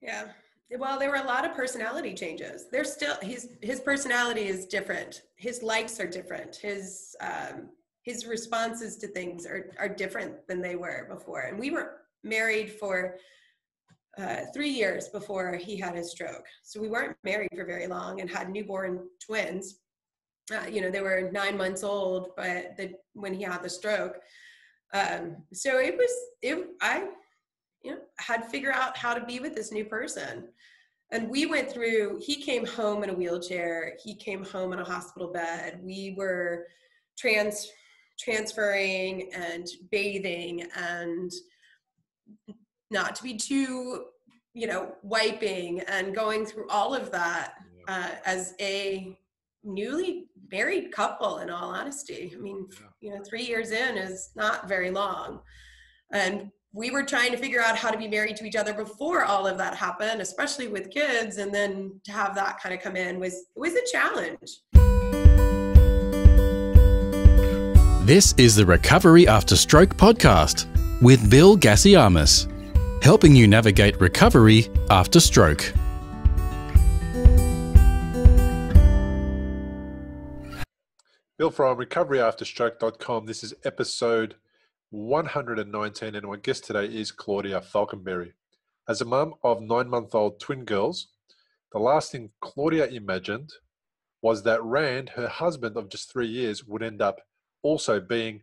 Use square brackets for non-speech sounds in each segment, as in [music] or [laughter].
Yeah. Well, there were a lot of personality changes. There's still his his personality is different. His likes are different. His um, his responses to things are are different than they were before. And we were married for uh, three years before he had his stroke. So we weren't married for very long and had newborn twins. Uh, you know, they were nine months old, but the, when he had the stroke. Um, so it was it. I you know had to figure out how to be with this new person. And we went through he came home in a wheelchair he came home in a hospital bed. We were trans transferring and bathing and not to be too you know wiping and going through all of that uh, as a newly married couple in all honesty. I mean yeah. you know three years in is not very long. And we were trying to figure out how to be married to each other before all of that happened, especially with kids, and then to have that kind of come in was was a challenge. This is the Recovery After Stroke podcast with Bill Gasiamis, helping you navigate recovery after stroke. Bill from recoveryafterstroke.com. This is episode 119, and my guest today is Claudia Faulkenberry. As a mum of nine month old twin girls, the last thing Claudia imagined was that Rand, her husband of just three years, would end up also being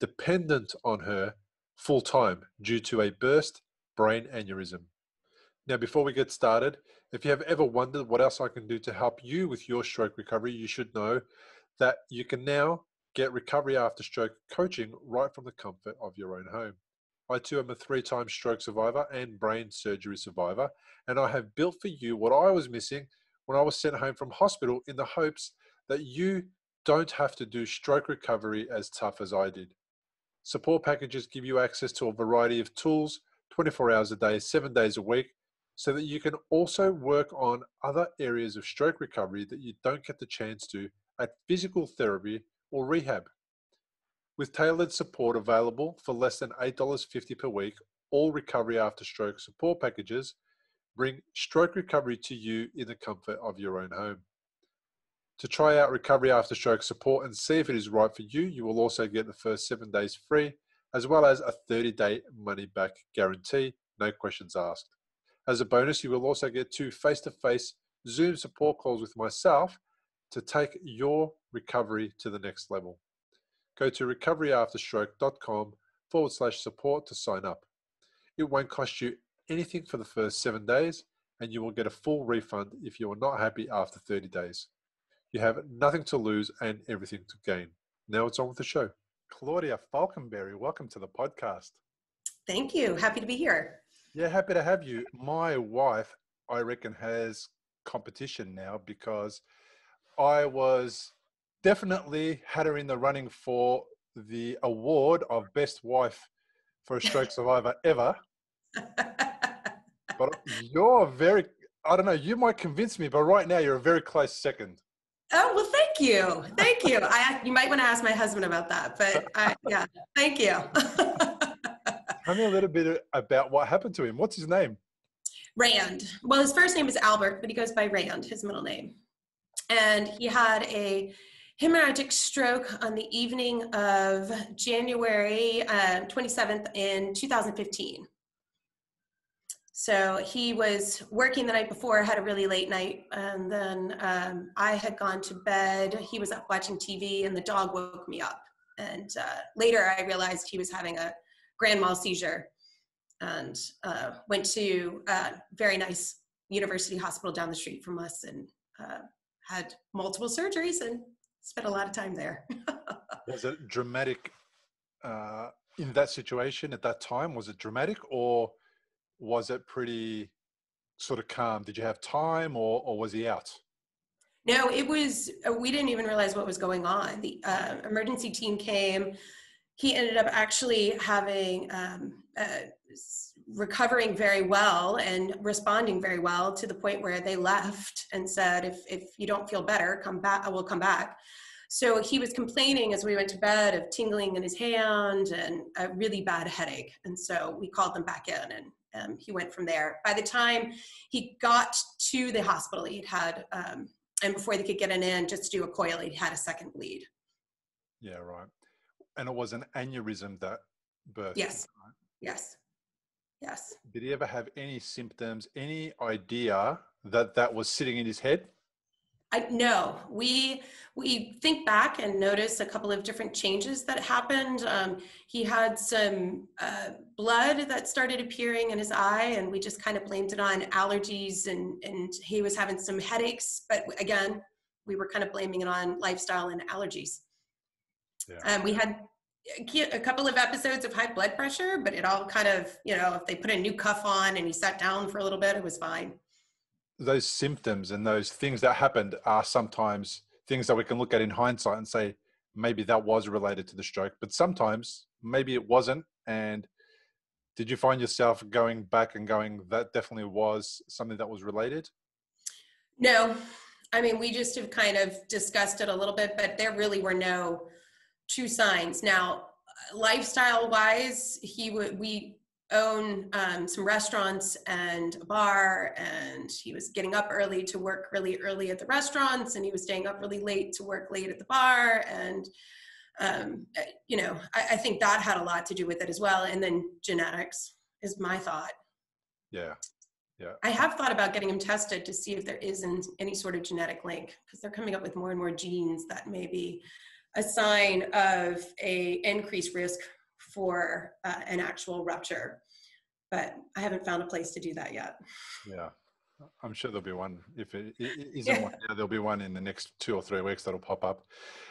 dependent on her full time due to a burst brain aneurysm. Now, before we get started, if you have ever wondered what else I can do to help you with your stroke recovery, you should know that you can now Get recovery after stroke coaching right from the comfort of your own home. I too am a three time stroke survivor and brain surgery survivor, and I have built for you what I was missing when I was sent home from hospital in the hopes that you don't have to do stroke recovery as tough as I did. Support packages give you access to a variety of tools 24 hours a day, seven days a week, so that you can also work on other areas of stroke recovery that you don't get the chance to at physical therapy or rehab. With tailored support available for less than $8.50 per week, all recovery after stroke support packages bring stroke recovery to you in the comfort of your own home. To try out recovery after stroke support and see if it is right for you, you will also get the first seven days free, as well as a 30 day money back guarantee, no questions asked. As a bonus, you will also get two face to face Zoom support calls with myself to take your recovery to the next level. Go to recoveryafterstroke.com forward slash support to sign up. It won't cost you anything for the first seven days, and you will get a full refund if you are not happy after 30 days. You have nothing to lose and everything to gain. Now it's on with the show. Claudia Faulkenberry, welcome to the podcast. Thank you. Happy to be here. Yeah, happy to have you. My wife, I reckon, has competition now because I was definitely had her in the running for the award of best wife for a stroke [laughs] survivor ever. but you're very, I don't know, you might convince me, but right now you're a very close second. Oh, well, thank you. Thank you. [laughs] I, you might want to ask my husband about that, but [laughs] I, yeah, thank you. Tell me a little bit about what happened to him. What's his name? Rand. Well, his first name is Albert, but he goes by Rand, his middle name and he had a hemorrhagic stroke on the evening of January uh, 27th in 2015. So he was working the night before, had a really late night, and then um, I had gone to bed. He was up watching TV, and the dog woke me up. And uh, later, I realized he was having a grand mal seizure, and uh, went to a very nice university hospital down the street from us, and uh, had multiple surgeries and spent a lot of time there. [laughs] was it dramatic uh, in that situation at that time? Was it dramatic or was it pretty sort of calm? Did you have time or, or was he out? No, it was, uh, we didn't even realize what was going on. The uh, emergency team came. He ended up actually having um, uh, recovering very well and responding very well to the point where they left and said, if, if you don't feel better, come back, I will come back. So he was complaining as we went to bed of tingling in his hand and a really bad headache. And so we called them back in and, um, he went from there. By the time he got to the hospital, he'd had, um, and before they could get an in just to do a coil, he had a second bleed. Yeah, right. And it was an aneurysm that birthed. Yes. Right? Yes. Yes. Did he ever have any symptoms, any idea that that was sitting in his head? I no, we we think back and notice a couple of different changes that happened. Um, he had some uh, blood that started appearing in his eye, and we just kind of blamed it on allergies, and and he was having some headaches. But again, we were kind of blaming it on lifestyle and allergies. Yeah. Um, we had a couple of episodes of high blood pressure, but it all kind of, you know, if they put a new cuff on and he sat down for a little bit, it was fine. Those symptoms and those things that happened are sometimes things that we can look at in hindsight and say, maybe that was related to the stroke, but sometimes maybe it wasn't. And did you find yourself going back and going, that definitely was something that was related? No. I mean, we just have kind of discussed it a little bit, but there really were no two signs. Now, lifestyle wise, he would we own um, some restaurants and a bar, and he was getting up early to work really early at the restaurants, and he was staying up really late to work late at the bar, and um, eh, you know, I, I think that had a lot to do with it as well. And then genetics is my thought. Yeah. Yeah. I have thought about getting him tested to see if there isn't any sort of genetic link because they're coming up with more and more genes that may be a sign of a increased risk for uh, an actual rupture. But i haven't found a place to do that yet. Yeah. I'm sure there'll be one if it, isn't yeah. one now there'll be one in the next two or three weeks that'll pop up.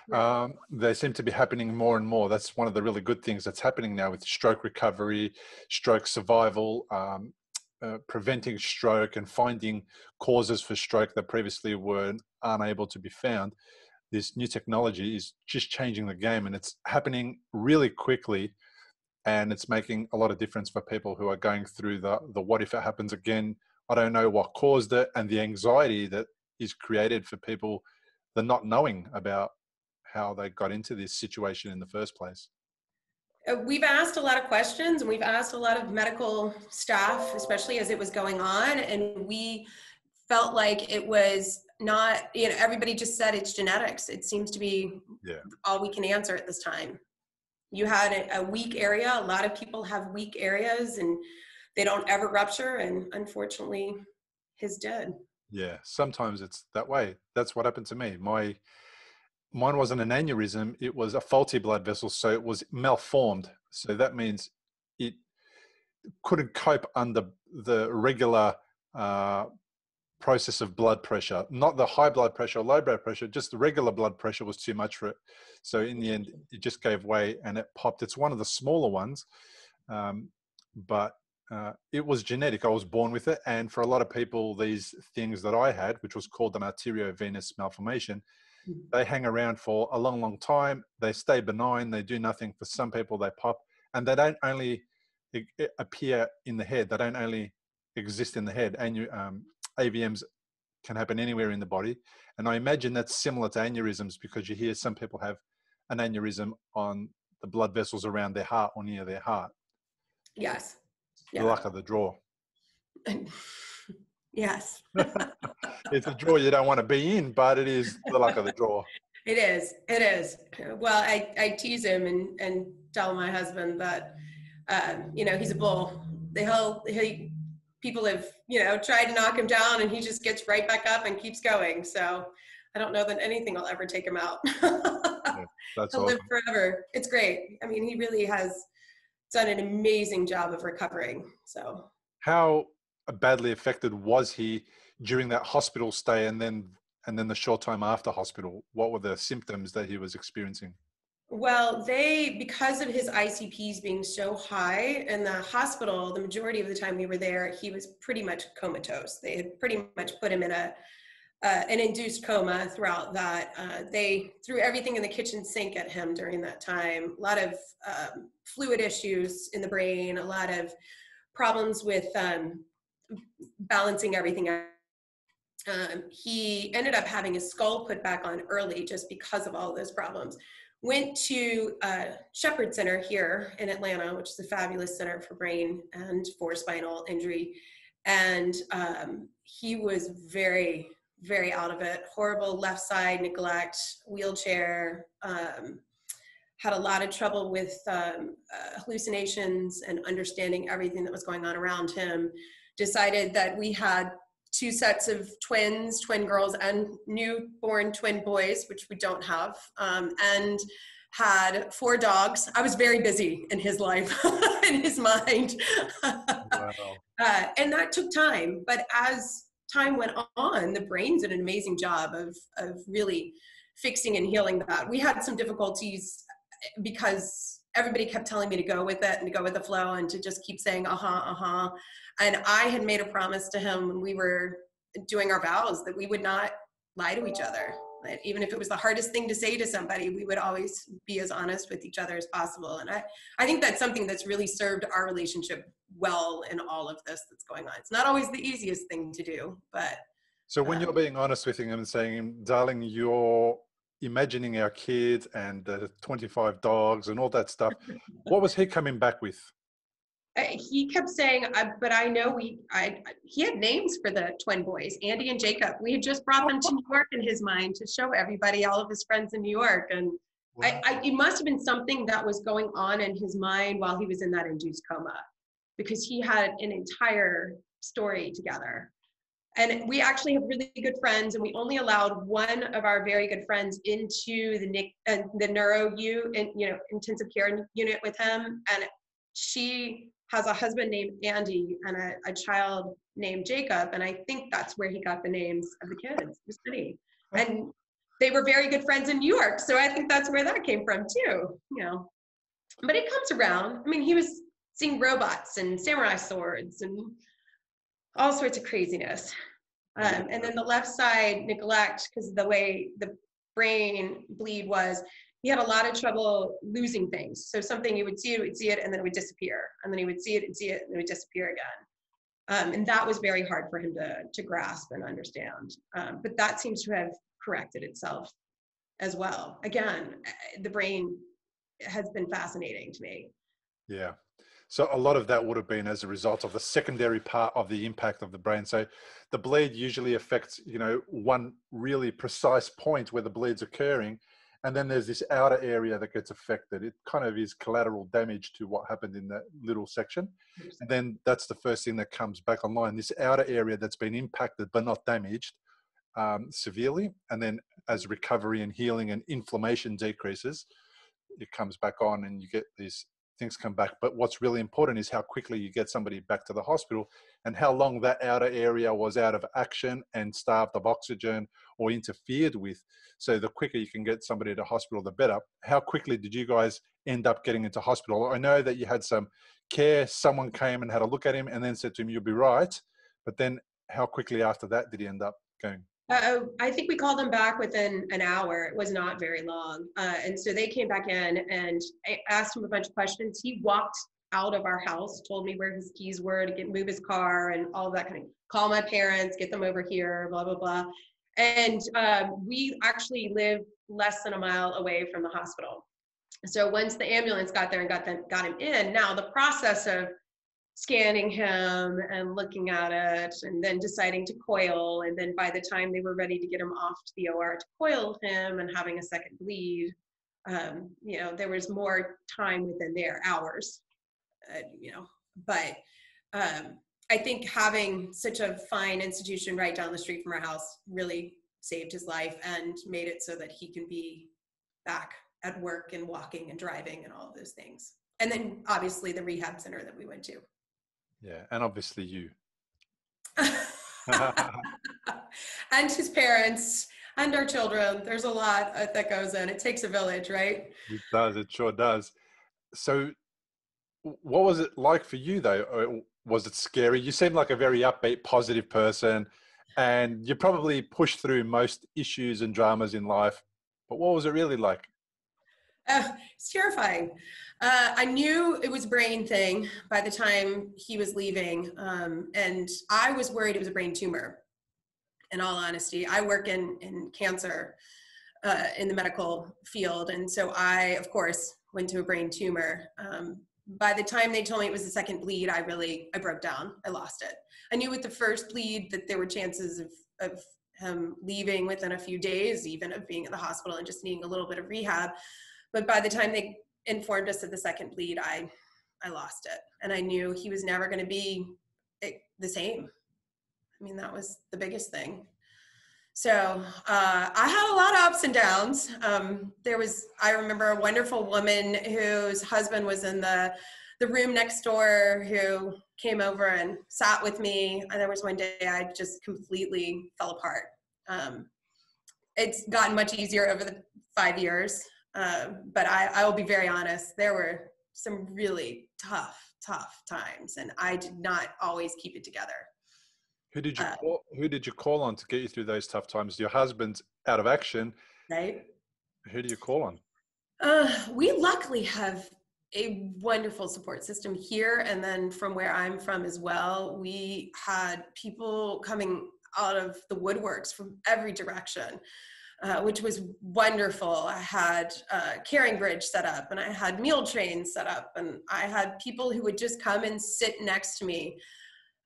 Yeah. um, they seem to be happening more and more. That's one of the really good things that's happening now with stroke recovery stroke survival um, uh, preventing stroke and finding causes for stroke that previously were unable to be found this new technology is just changing the game and it's happening really quickly and it's making a lot of difference for people who are going through the the what if it happens again i don't know what caused it and the anxiety that is created for people the not knowing about how they got into this situation in the first place. Uh, we've asked a lot of questions and we've asked a lot of medical staff especially as it was going on and we felt like it was not you know everybody just said it's genetics. It seems to be yeah. all we can answer at this time. You had a, a, weak area. A lot of people have weak areas and they don't ever rupture and unfortunately his did. Yeah sometimes it's that way. That's what happened to me. My mine wasn't an aneurysm. It was a faulty blood vessel so it was malformed. So that means it couldn't cope under the regular uh, process of blood pressure, not the high blood pressure or low blood pressure, just the regular blood pressure was too much for it. So in the end, it just gave way and it popped. It's one of the smaller ones, um, but uh, it was genetic. I was born with it. And for a lot of people, these things that I had, which was called an arteriovenous malformation, mm-hmm. they hang around for a long, long time. They stay benign. They do nothing. For some people, they pop. And they don't only appear in the head. They don't only exist in the head. And you, um, AVMs can happen anywhere in the body. And I imagine that's similar to aneurysms because you hear some people have an aneurysm on the blood vessels around their heart or near their heart. Yes. Yeah. The luck of the draw. [laughs] yes. [laughs] it's a draw you don't want to be in, but it is the luck of the draw. [laughs] It is. It is. Well, I, I tease him and, and tell my husband that, um, you know, he's a bull. He'll, he people have you know tried to knock him down and he just gets right back up and keeps going. So i don't know that anything will ever take him out. [laughs] Yeah, that's he'll awesome. live forever. It's great. I mean he really has done an amazing job of recovering so. How badly affected was he during that hospital stay and then and then the short time after hospital? What were the symptoms that he was experiencing well, they, because of his ICPs being so high in the hospital, the majority of the time we were there, he was pretty much comatose. They had pretty much put him in a uh, an induced coma throughout that. Uh, they threw everything in the kitchen sink at him during that time. A lot of um, fluid issues in the brain, a lot of problems with um, balancing everything out. Um, he ended up having his skull put back on early just because of all those problems went to uh, Shepherd Center here in Atlanta, which is a fabulous center for brain and for spinal injury. And um, he was very, very out of it. Horrible left side neglect, wheelchair. Um, had a lot of trouble with um, uh, hallucinations and understanding everything that was going on around him. Decided that we had two sets of twins, twin girls, and newborn twin boys, which we don't have, um, and had four dogs. I was very busy in his life, [laughs] in his mind. wow. [laughs] uh, and that took time. But as time went on, the brain did an amazing job of, of really fixing and healing that. We had some difficulties because everybody kept telling me to go with it and to go with the flow and to just keep saying, uh huh, uh huh. And I had made a promise to him when we were doing our vows that we would not lie to each other. That even if it was the hardest thing to say to somebody, we would always be as honest with each other as possible. And I, I think that's something that's really served our relationship well in all of this that's going on. It's not always the easiest thing to do, but. So when um, you're being honest with him and saying, darling, you're imagining our kids and the 25 dogs and all that stuff, what was he coming back with? Uh, he kept saying, "But I know we." I he had names for the twin boys, Andy and Jacob. We had just brought them to New York in his mind to show everybody, all of his friends in New York, and wow. I, I, it must have been something that was going on in his mind while he was in that induced coma, because he had an entire story together. And we actually have really good friends, and we only allowed one of our very good friends into the Nick uh, the neuro U, in, you know, intensive care unit with him, and she has a husband named Andy and a, a child named Jacob. And I think that's where he got the names of the kids, the city. And they were very good friends in New York. So I think that's where that came from too, you know. But it comes around. I mean, he was seeing robots and samurai swords and all sorts of craziness. Um, and then the left side neglect, because the way the brain bleed was he had a lot of trouble losing things. So something you would see, would see it, and then it would disappear, and then he would see it and see it, and it would disappear again. Um, and that was very hard for him to to grasp and understand. Um, but that seems to have corrected itself as well. Again, the brain has been fascinating to me. Yeah. So a lot of that would have been as a result of the secondary part of the impact of the brain. So the bleed usually affects, you know, one really precise point where the bleed's occurring, and then there's this outer area that gets affected. It kind of is collateral damage to what happened in that little section. And then that's the first thing that comes back online. This outer area that's been impacted but not damaged um, severely, and then as recovery and healing and inflammation decreases, it comes back on, and you get these things come back. But what's really important is how quickly you get somebody back to the hospital and how long that outer area was out of action and starved of oxygen or interfered with. So the quicker you can get somebody to hospital, the better. How quickly did you guys end up getting into hospital? I know that you had some care. Someone came and had a look at him and then said to him, "You'll be right." But then, how quickly after that did he end up going? Uh, I think we called them back within an hour. It was not very long. Uh, and so they came back in and I asked him a bunch of questions. He walked out of our house, told me where his keys were to get move his car and all that kind of call my parents, get them over here, blah, blah, blah. And um, we actually live less than a mile away from the hospital. So once the ambulance got there and got them, got him in, now the process of scanning him and looking at it and then deciding to coil. And then by the time they were ready to get him off to the or to coil him and having a second bleed um, you know there was more time within their hours uh, you know. But um, i think having such a fine institution right down the street from our house really saved his life and made it so that he can be back at work and walking and driving and all of those things. And then obviously the rehab center that we went to yeah, and obviously you. [laughs] and his parents and our children. There's a lot uh, that goes in. It takes a village, right? It does. It sure does. So, what was it like for you, though? Was it scary? You seem like a very upbeat, positive person, and you probably pushed through most issues and dramas in life. But what was it really like? Uh, it's terrifying. Uh, I knew it was a brain thing by the time he was leaving, um, and I was worried it was a brain tumor. In all honesty, I work in in cancer uh, in the medical field. And so I, of course, went to a brain tumor. Um, by the time they told me it was the second bleed, I really, I broke down. I lost it. I knew with the first bleed that there were chances of, of him leaving within a few days, even of being in the hospital and just needing a little bit of rehab. But by the time they informed us of the second bleed, I, I lost it. And I knew he was never going to be eh, the same. I mean, that was the biggest thing. So uh, I had a lot of ups and downs. Um, there was, I remember a wonderful woman whose husband was in the the room next door who came over and sat with me. And there was one day I just completely fell apart. Um, it's gotten much easier over the five years, uh, but I, I will be very honest. There were some really tough, tough times, and I did not always keep it together. Who did you uh, call, who did you call on to get you through those tough times? Your husband's out of action. Right. Who do you call on? Uh, we luckily have a wonderful support system here, and then from where I'm from as well, we had people coming out of the woodworks from every direction. Uh, which was wonderful. I had a Caring Bridge set up, and I had meal trains set up, and I had people who would just come and sit next to me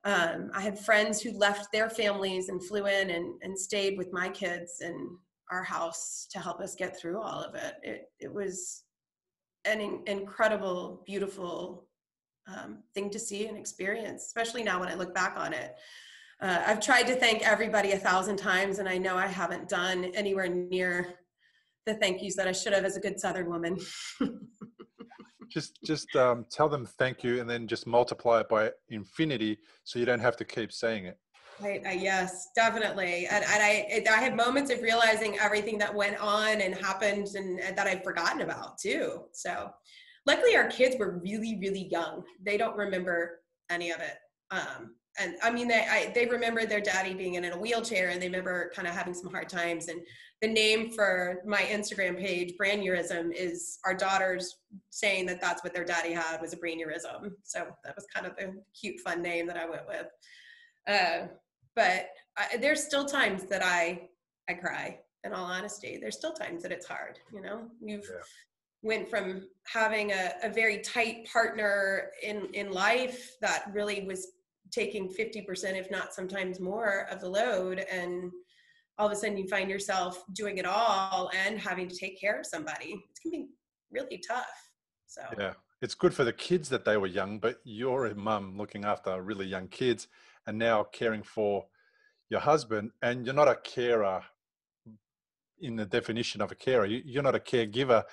um, I had friends who left their families and flew in and, and stayed with my kids in our house to help us get through all of it. It, it was an in, incredible, beautiful um, thing to see and experience, especially now when I look back on it. Uh, I've tried to thank everybody a thousand times, and I know I haven't done anywhere near the thank yous that I should have as a good Southern woman. [laughs] just just um, tell them thank you and then just multiply it by infinity so you don't have to keep saying it. Right uh, yes definitely. And, and i i had moments of realizing everything that went on and happened and, and that i'd forgotten about too. So luckily our kids were really really young. They don't remember any of it. Um, and I mean, they I, they remember their daddy being in a wheelchair, and they remember kind of having some hard times. And the name for my Instagram page, Brainurism, is our daughters saying that that's what their daddy had was a brainurism. So that was kind of a cute, fun name that I went with. Uh, but I, there's still times that I I cry. In all honesty, there's still times that it's hard. You know, you've yeah went from having a, a very tight partner in in life that really was taking 50% if not sometimes more of the load and all of a sudden you find yourself doing it all and having to take care of somebody it's going to be really tough so. Yeah it's good for the kids that they were young but you're a mum looking after really young kids and now caring for your husband and you're not a carer in the definition of a carer. You're not a caregiver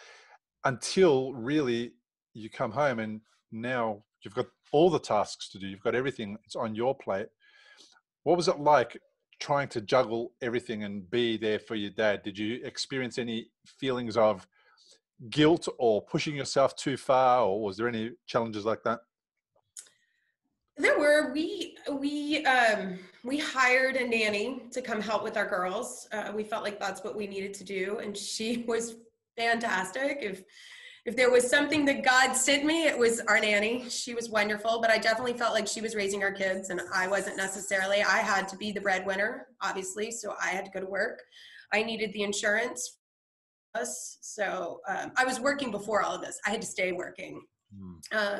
until really you come home and now you've got all the tasks to do. You've got everything. It's on your plate. What was it like trying to juggle everything and be there for your dad? Did you experience any feelings of guilt or pushing yourself too far, or was there any challenges like that? There were. We we um, we hired a nanny to come help with our girls. Uh, we felt like that's what we needed to do, and she [laughs] was fantastic. If if there was something that God sent me, it was our nanny. She was wonderful, but I definitely felt like she was raising our kids and I wasn't necessarily. I had to be the breadwinner, obviously, so I had to go to work. I needed the insurance. Us. So um, I was working before all of this. I had to stay working. Mm. Uh,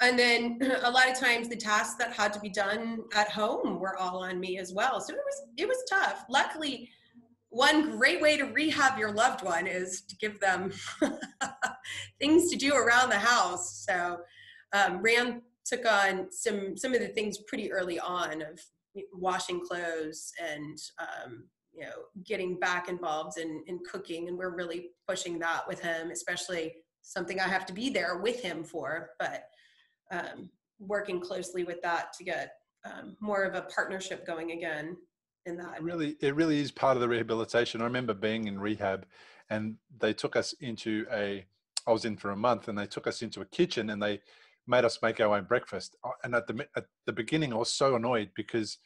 and then [clears throat] a lot of times the tasks that had to be done at home were all on me as well. So it was it was tough. Luckily, one great way to rehab your loved one is to give them [laughs] things to do around the house. So um, Rand took on some some of the things pretty early on of washing clothes and um, you know getting back involved in, in cooking, and we're really pushing that with him, especially something I have to be there with him for, but um, working closely with that to get um, more of a partnership going again in that. It really, it really is part of the rehabilitation. I remember being in rehab, and they took us into a. I was in for a month, and they took us into a kitchen, and they made us make our own breakfast. And at the at the beginning, I was so annoyed because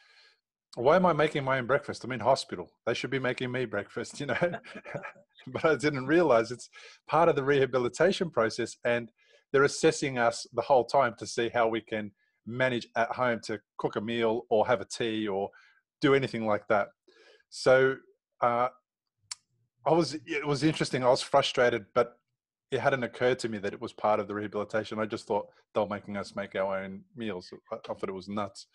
why am I making my own breakfast? I'm in hospital. They should be making me breakfast, [laughs] you know. [laughs] but I didn't realize it's part of the rehabilitation process, and they're assessing us the whole time to see how we can manage at home to cook a meal or have a tea or do anything like that. So uh, I was. It was interesting. I was frustrated, but it hadn't occurred to me that it was part of the rehabilitation. I just thought they were making us make our own meals. I, I thought it was nuts.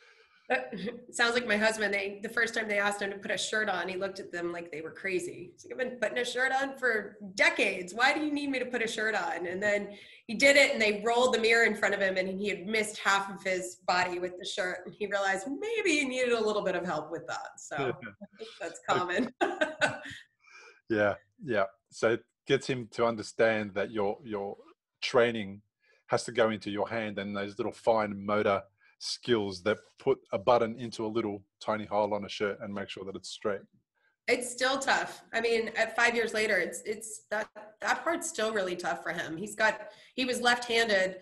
[laughs] sounds like my husband. They the first time they asked him to put a shirt on, he looked at them like they were crazy. He's like, "I've been putting a shirt on for decades. Why do you need me to put a shirt on?" And then he did it, and they rolled the mirror in front of him, and he had missed half of his body with the shirt, and he realized maybe he needed a little bit of help with that. So [laughs] that's common. [laughs] yeah, yeah. So it gets him to understand that your your training has to go into your hand and those little fine motor skills that put a button into a little tiny hole on a shirt and make sure that it's straight? It's still tough. I mean at five years later it's it's that that part's still really tough for him. He's got he was left-handed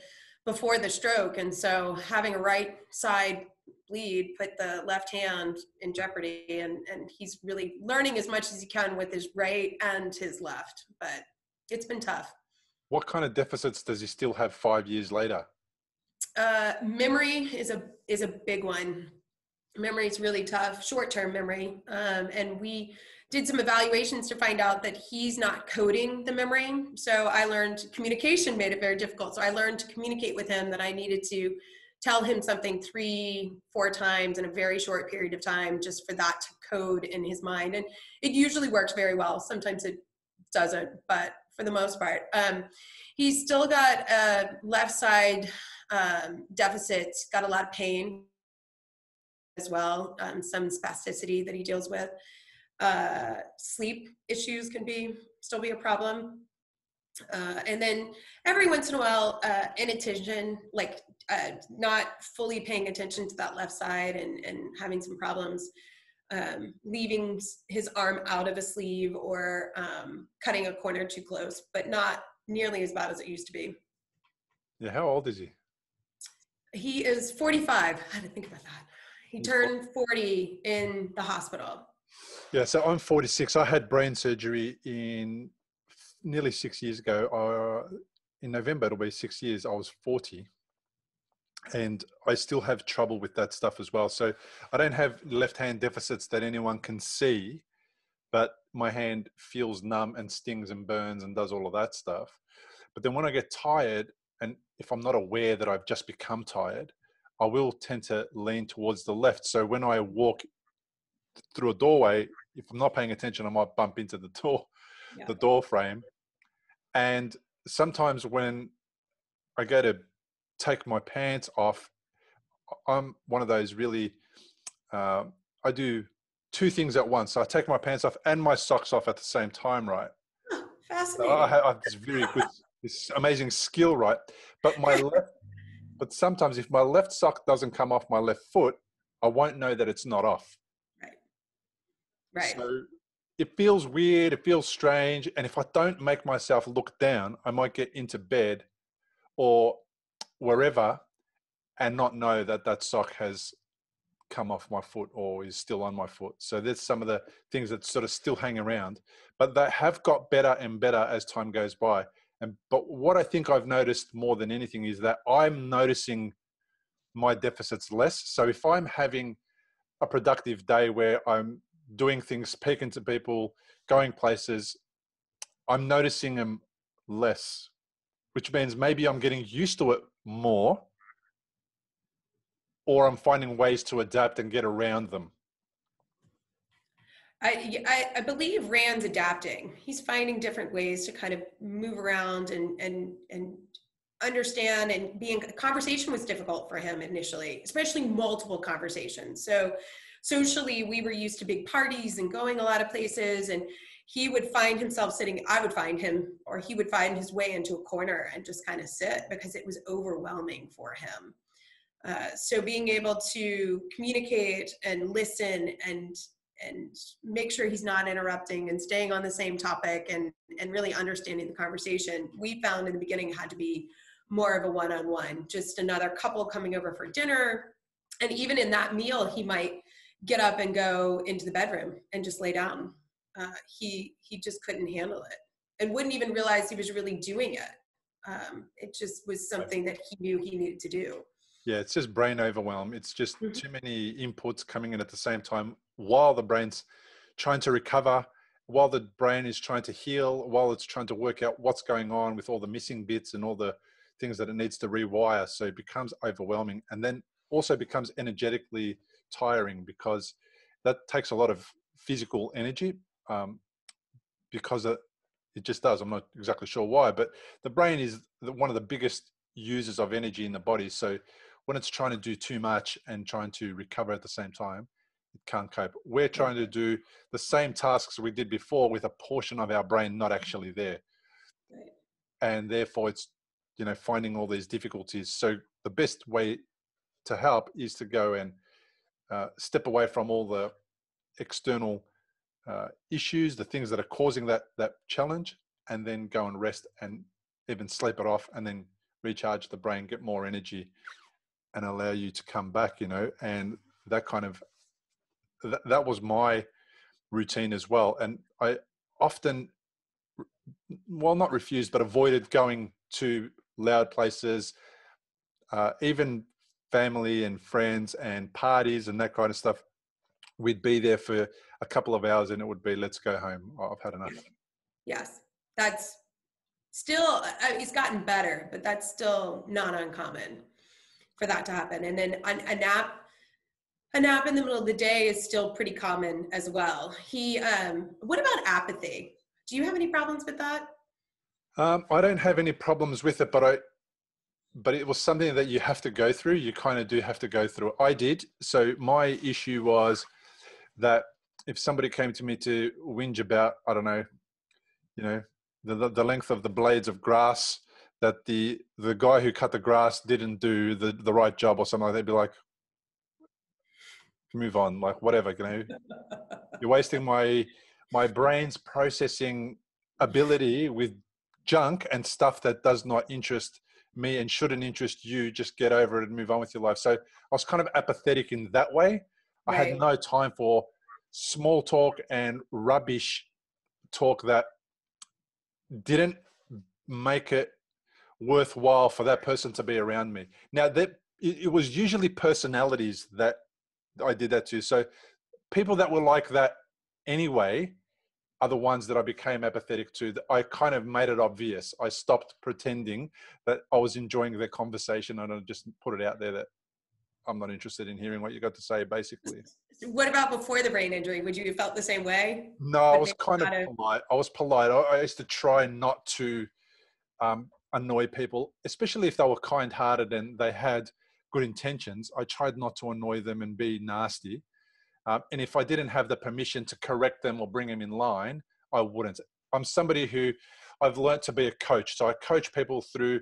before the stroke and so having a right side bleed put the left hand in jeopardy and and he's really learning as much as he can with his right and his left but it's been tough. What kind of deficits does he still have five years later uh, memory is a is a big one. Memory is really tough, short term memory, um, and we did some evaluations to find out that he's not coding the memory. So I learned communication made it very difficult. So I learned to communicate with him that I needed to tell him something three, four times in a very short period of time just for that to code in his mind. And it usually works very well. Sometimes it doesn't, but for the most part. Um, he's still got a left side um, deficits, got a lot of pain as well, um, some spasticity that he deals with. Uh, sleep issues can be still be a problem. Uh, and then every once in a while, uh, inattention, like uh, not fully paying attention to that left side and, and having some problems, um, leaving his arm out of a sleeve or um, cutting a corner too close, but not nearly as bad as it used to be. Yeah, how old is he? He is 45. I had to think about that. He turned 40 in the hospital. Yeah, so I'm 46. I had brain surgery in nearly six years ago. Uh, in November, it'll be six years. I was 40. And I still have trouble with that stuff as well. So I don't have left hand deficits that anyone can see, but my hand feels numb and stings and burns and does all of that stuff. But then when I get tired, if I'm not aware that I've just become tired, I will tend to lean towards the left. So when I walk through a doorway, if I'm not paying attention, I might bump into the door, yeah. the door frame. And sometimes when I go to take my pants off, I'm one of those really. Uh, I do two things at once. So I take my pants off and my socks off at the same time, right? [laughs] Fascinating. So I have this very good this amazing skill, right? But my [laughs] left, but sometimes if my left sock doesn't come off my left foot, I won't know that it's not off. Right. Right. So it feels weird. It feels strange. And if I don't make myself look down, I might get into bed or wherever and not know that that sock has come off my foot or is still on my foot. So there's some of the things that sort of still hang around, but they have got better and better as time goes by. And but what I think I've noticed more than anything is that I'm noticing my deficits less. So if I'm having a productive day where I'm doing things, speaking to people, going places, I'm noticing them less, which means maybe I'm getting used to it more, or I'm finding ways to adapt and get around them. I, I, I, believe Rand's adapting. He's finding different ways to kind of move around and and and understand and being conversation was difficult for him initially, especially multiple conversations. So socially, we were used to big parties and going a lot of places, and he would find himself sitting. I would find him, or he would find his way into a corner and just kind of sit because it was overwhelming for him. Uh, so being able to communicate and listen and and make sure he's not interrupting and staying on the same topic and and really understanding the conversation we found in the beginning had to be more of a one-on-one just another couple coming over for dinner. And even in that meal he might get up and go into the bedroom and just lay down. Uh, he he just couldn't handle it and wouldn't even realize he was really doing it. Um, it just was something that he knew he needed to do. Yeah, it's just brain overwhelm. It's just mm-hmm. too many inputs coming in at the same time while the brain's trying to recover, while the brain is trying to heal, while it's trying to work out what's going on with all the missing bits and all the things that it needs to rewire. So it becomes overwhelming and then also becomes energetically tiring because that takes a lot of physical energy um, because it, it just does. I'm not exactly sure why, but the brain is one of the biggest users of energy in the body. So when it's trying to do too much and trying to recover at the same time, it can't cope. We're trying to do the same tasks we did before with a portion of our brain not actually there. And therefore it's, you know, finding all these difficulties. So the best way to help is to go and uh, step away from all the external uh, issues, the things that are causing that that challenge, and then go and rest and even sleep it off, and then recharge the brain, get more energy, and allow you to come back. You know, and that kind of that, that was my routine as well. And I often, well, not refused, but avoided going to loud places, uh, even family and friends and parties and that kind of stuff. We'd be there for a couple of hours and it would be, let's go home. I've had enough. Yes, that's still, uh, it's gotten better, but that's still not uncommon for that to happen. And then a nap a nap in the middle of the day is still pretty common as well. He, um, what about apathy? Do you have any problems with that? Um, I don't have any problems with it, but I, but it was something that you have to go through. You kind of do have to go through. I did. So my issue was that if somebody came to me to whinge about, I don't know, you know, the, the length of the blades of grass that the the guy who cut the grass didn't do the, the right job or something like that, they'd be like, move on like whatever you know? [laughs] You're wasting my my brain's processing ability with junk and stuff that does not interest me and shouldn't interest you. Just get over it and move on with your life. So i was kind of apathetic in that way. I had no time for small talk and rubbish talk that didn't make it worthwhile for that person to be around me. Now that it was usually personalities that I did that too. So people that were like that anyway are the ones that I became apathetic to. I kind of made it obvious. I stopped pretending that I was enjoying their conversation and I just put it out there that I'm not interested in hearing what you got to say, basically. What about before the brain injury? Would you have felt the same way? No, I was kind of, of polite. I was polite. I, used to try not to um, annoy people, especially if they were kind hearted and they had good intentions, I tried not to annoy them and be nasty. Um, and if I didn't have the permission to correct them or bring them in line, I wouldn't. I'm somebody who I've learned to be a coach. So I coach people through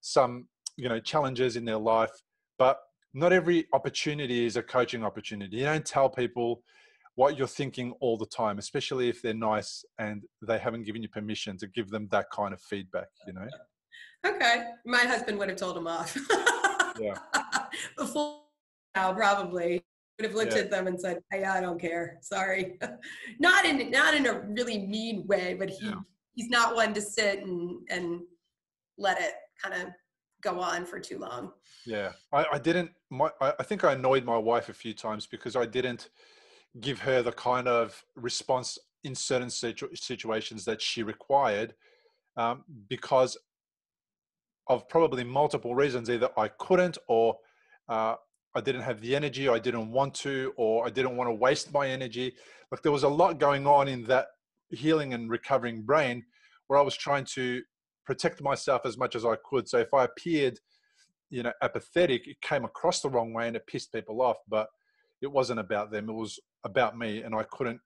some, you know, challenges in their life, but not every opportunity is a coaching opportunity. You don't tell people what you're thinking all the time, especially if they're nice and they haven't given you permission to give them that kind of feedback, you know? Okay. My husband would have told him off. [laughs] yeah. [laughs] Before now, probably would have looked yeah. at them and said, "Hey, I don't care. Sorry." [laughs] not in not in a really mean way, but he yeah. he's not one to sit and and let it kind of go on for too long. Yeah, I, I didn't. My I think I annoyed my wife a few times because I didn't give her the kind of response in certain situ- situations that she required um, because of probably multiple reasons. Either I couldn't, or uh, I didn't have the energy, I didn't want to, or I didn't want to waste my energy. Like there was a lot going on in that healing and recovering brain where I was trying to protect myself as much as I could. So if I appeared, you know, apathetic, it came across the wrong way and it pissed people off. But it wasn't about them; it was about me, and I couldn't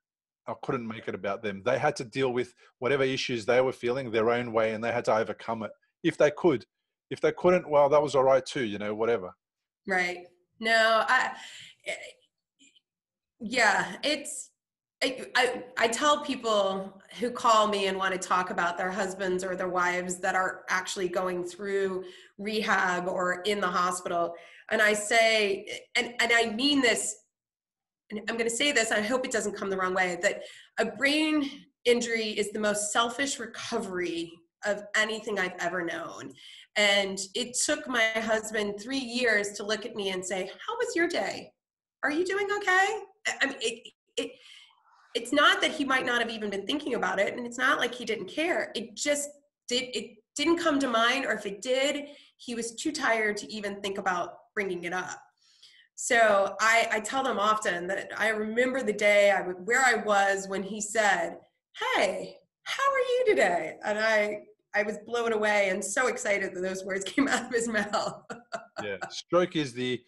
I couldn't make it about them. They had to deal with whatever issues they were feeling their own way and they had to overcome it if they could. If they couldn't, well, that was all right too, you know, whatever. Right. No, I, yeah, it's, I, I, tell people who call me and want to talk about their husbands or their wives that are actually going through rehab or in the hospital. And I say, and, and I mean this, and I'm going to say this, I hope it doesn't come the wrong way, that a brain injury is the most selfish recovery of anything I've ever known. And it took my husband three years to look at me and say, How was your day? Are you doing okay? I mean, it, it, it's not that he might not have even been thinking about it and it's not like he didn't care it just did it didn't come to mind or if it did he was too tired to even think about bringing it up so i i tell them often that i remember the day i where i was when he said hey how are you today and i i was blown away and so excited that those words [laughs] came out of his mouth [laughs] yeah stroke is the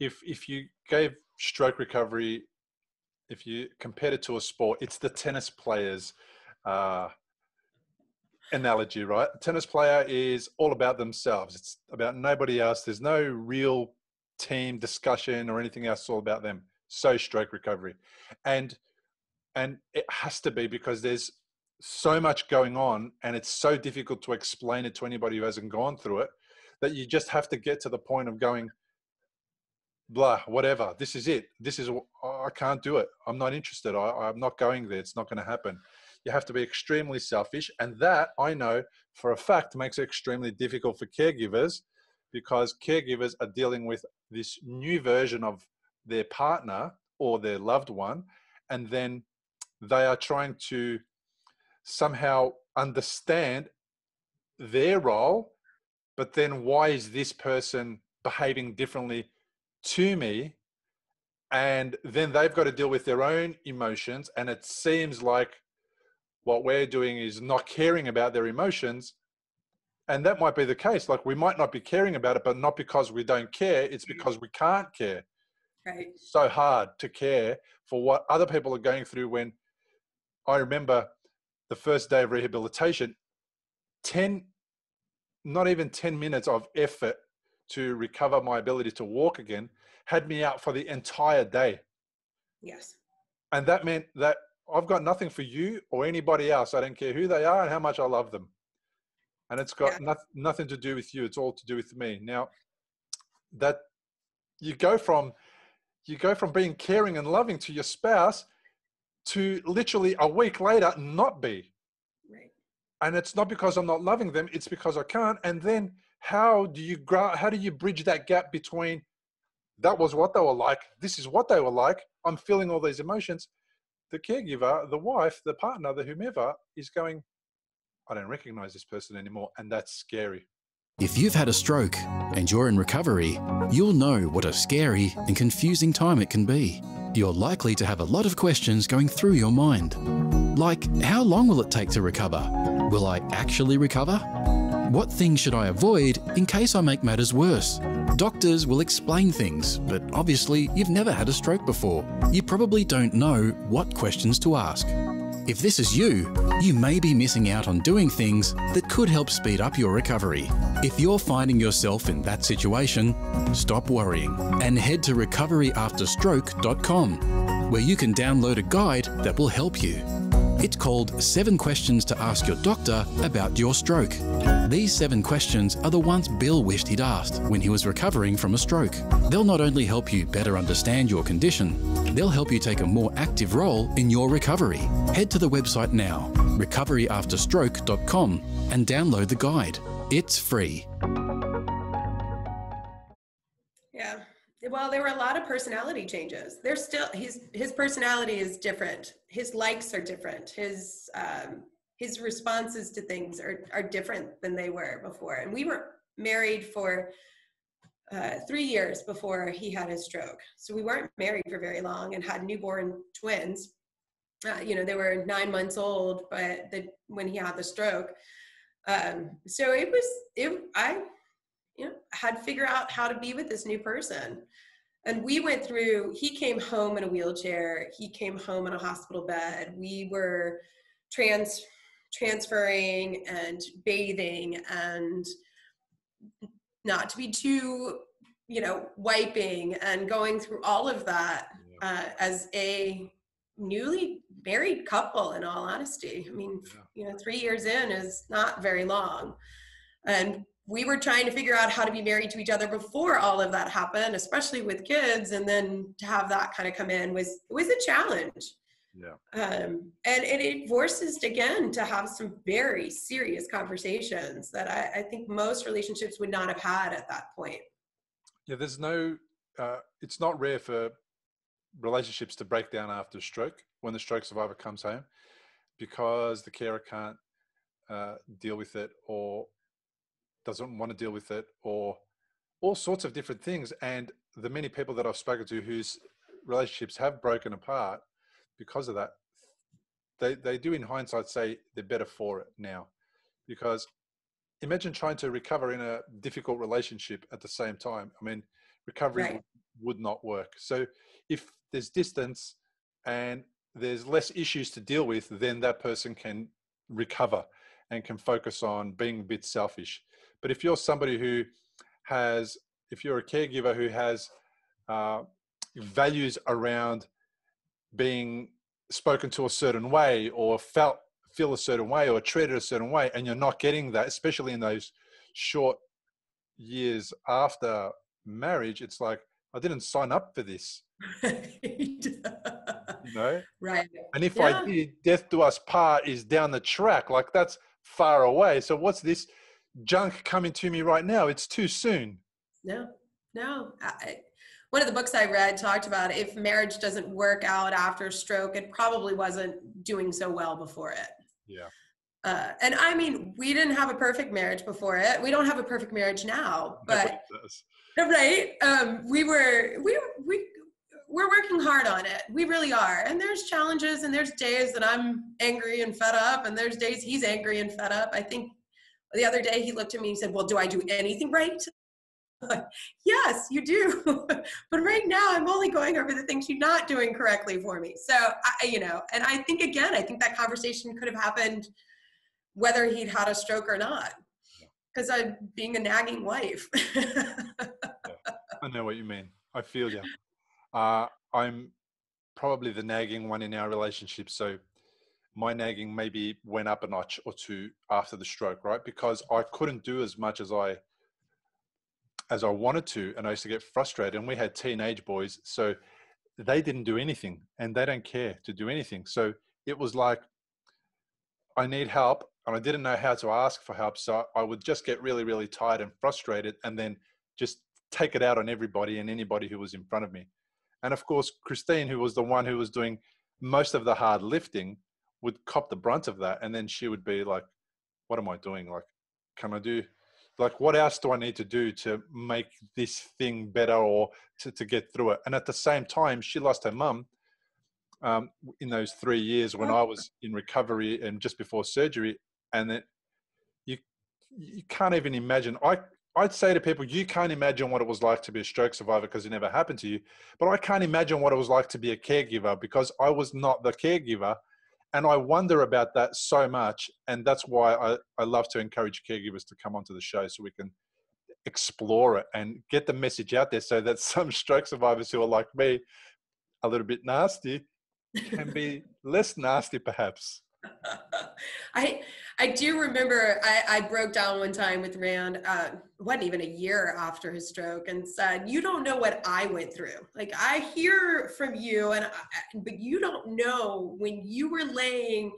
if if you gave stroke recovery if you compare it to a sport, it's the tennis players uh, analogy, right? A tennis player is all about themselves. It's about nobody else. There's no real team discussion or anything else. All about them. So stroke recovery, and and it has to be because there's so much going on, and it's so difficult to explain it to anybody who hasn't gone through it that you just have to get to the point of going blah, whatever. This is it. This is, I can't do it. I'm not interested. I, I'm not going there. It's not going to happen. You have to be extremely selfish. And that I know for a fact makes it extremely difficult for caregivers because caregivers are dealing with this new version of their partner or their loved one. And then they are trying to somehow understand their role. But then why is this person behaving differently to me and then they've got to deal with their own emotions and it seems like what we're doing is not caring about their emotions and that might be the case like we might not be caring about it but not because we don't care it's mm-hmm. because we can't care right so hard to care for what other people are going through when i remember the first day of rehabilitation 10 not even 10 minutes of effort to recover my ability to walk again had me out for the entire day. Yes. And that meant that I've got nothing for you or anybody else. I don't care who they are and how much I love them. And it's got yeah. no, nothing to do with you. It's all to do with me. Now, that you go from you go from being caring and loving to your spouse to literally a week later not be. Right. And it's not because I'm not loving them, it's because I can't. And then how do you grow how do you bridge that gap between that was what they were like this is what they were like i'm feeling all these emotions the caregiver the wife the partner the whomever is going i don't recognize this person anymore and that's scary if you've had a stroke and you're in recovery you'll know what a scary and confusing time it can be you're likely to have a lot of questions going through your mind like how long will it take to recover will i actually recover what things should I avoid in case I make matters worse? Doctors will explain things, but obviously you've never had a stroke before. You probably don't know what questions to ask. If this is you, you may be missing out on doing things that could help speed up your recovery. If you're finding yourself in that situation, stop worrying and head to recoveryafterstroke.com, where you can download a guide that will help you. It's called Seven Questions to Ask Your Doctor About Your Stroke. These seven questions are the ones Bill wished he'd asked when he was recovering from a stroke. They'll not only help you better understand your condition, they'll help you take a more active role in your recovery. Head to the website now, recoveryafterstroke.com, and download the guide. It's free. Well there were a lot of personality changes. There's still his his personality is different. His likes are different. His um, his responses to things are, are different than they were before. And we were married for uh, three years before he had his stroke. So we weren't married for very long and had newborn twins. Uh, you know they were nine months old but the, when he had the stroke um, so it was it i you know had to figure out how to be with this new person and we went through he came home in a wheelchair he came home in a hospital bed. We were trans transferring and bathing and not to be too you know wiping and going through all of that uh, as a newly married couple in all honesty. I mean yeah. you know three years in is not very long. And we were trying to figure out how to be married to each other before all of that happened, especially with kids, and then to have that kind of come in was was a challenge. Yeah. Um, and, and it forces again to have some very serious conversations that I, I think most relationships would not have had at that point. Yeah, there's no. Uh, it's not rare for relationships to break down after a stroke when the stroke survivor comes home because the carer can't uh, deal with it or doesn't want to deal with it or all sorts of different things. And the many people that I've spoken to whose relationships have broken apart because of that, they, they do in hindsight say they're better for it now. Because imagine trying to recover in a difficult relationship at the same time. I mean, recovery right. would, would not work. So if there's distance and there's less issues to deal with, then that person can recover and can focus on being a bit selfish. But if you're somebody who has, if you're a caregiver who has uh, values around being spoken to a certain way or felt feel a certain way or treated a certain way and you're not getting that especially in those short years after marriage it's like i didn't sign up for this. You know? [laughs] Right. And if yeah. i did death do us part is down the track. Like that's far away. So what's this junk coming to me right now it's too soon no no I, one of the books I read talked about if marriage doesn't work out after stroke, it probably wasn't doing so well before it. Yeah. Uh, and I mean, we didn't have a perfect marriage before it. We don't have a perfect marriage now, but [laughs] right. Um, we were we we we're working hard on it. We really are. And there's challenges, and there's days that I'm angry and fed up, and there's days he's angry and fed up. I think the other day he looked at me and said, "Well, do I do anything right?" [laughs] yes, you do. [laughs] but right now, I'm only going over the things you're not doing correctly for me. So, I, you know, and I think, again, I think that conversation could have happened whether he'd had a stroke or not. Because I'm being a nagging wife. [laughs] yeah, I know what you mean. I feel you. Uh, I'm probably the nagging one in our relationship. So, my nagging maybe went up a notch or two after the stroke, right? Because I couldn't do as much as I as I wanted to, and I used to get frustrated. And we had teenage boys, so they didn't do anything, and they don't care to do anything. So it was like, I need help, and I didn't know how to ask for help. So I would just get really, really tired and frustrated, and then just take it out on everybody and anybody who was in front of me. And of course, Christine, who was the one who was doing most of the hard lifting, would cop the brunt of that, and then she would be like, "What am I doing? Like, can I do like what else do i need to do to make this thing better or to, to get through it and at the same time she lost her mum um, in those three years when i was in recovery and just before surgery and that you you can't even imagine i I'd say to people, you can't imagine what it was like to be a stroke survivor because it never happened to you. But I can't imagine what it was like to be a caregiver because I was not the caregiver and I wonder about that so much. And that's why I, I love to encourage caregivers to come onto the show so we can explore it and get the message out there so that [laughs] some stroke survivors who are like me, a little bit nasty, can be [laughs] less nasty perhaps. I I do remember I, I broke down one time with Rand, uh, wasn't even a year after his stroke, and said, "You don't know what I went through. Like I hear from you, and I, but you don't know when you were laying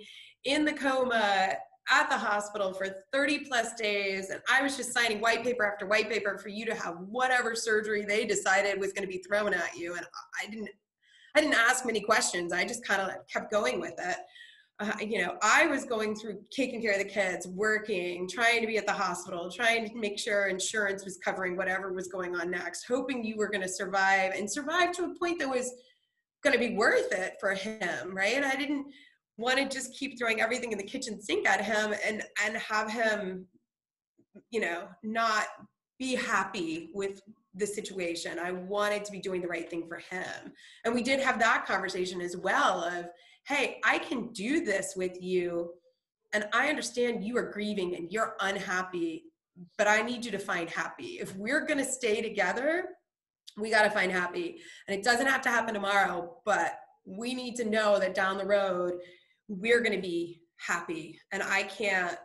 in the coma at the hospital for 30 plus days and i was just signing white paper after white paper for you to have whatever surgery they decided was going to be thrown at you. And i didn't i didn't ask many questions. I just kind of kept going with it uh, you know, I was going through taking care of the kids, working, trying to be at the hospital, trying to make sure insurance was covering whatever was going on next, hoping you were going to survive and survive to a point that was going to be worth it for him, right? I didn't want to just keep throwing everything in the kitchen sink at him and and have him, you know, not be happy with the situation. I wanted to be doing the right thing for him. And we did have that conversation as well of hey, I can do this with you. And I understand you are grieving and you're unhappy, but I need you to find happy. If we're going to stay together, we got to find happy. And it doesn't have to happen tomorrow, but we need to know that down the road, we're going to be happy. And I can't.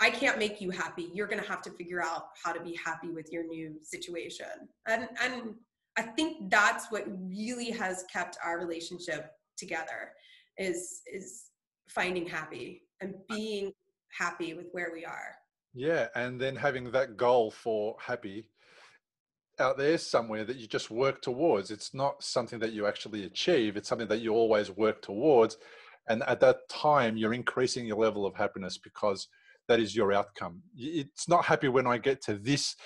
I can't make you happy. You're going to have to figure out how to be happy with your new situation. And and I think that's what really has kept our relationship together is is finding happy and being happy with where we are yeah and then having that goal for happy out there somewhere that you just work towards. It's not something that you actually achieve. It's something that you always work towards. And at that time, you're increasing your level of happiness because that is your outcome. It's not happy when I get to this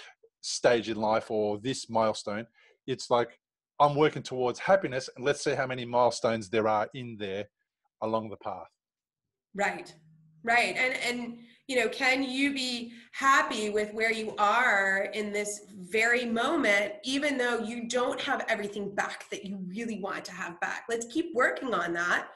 stage in life or this milestone. It's like I'm working towards happiness, and let's see how many milestones there are in there along the path. Right, right, and and you know, can you be happy with where you are in this very moment, even though you don't have everything back that you really want to have back? Let's keep working on that,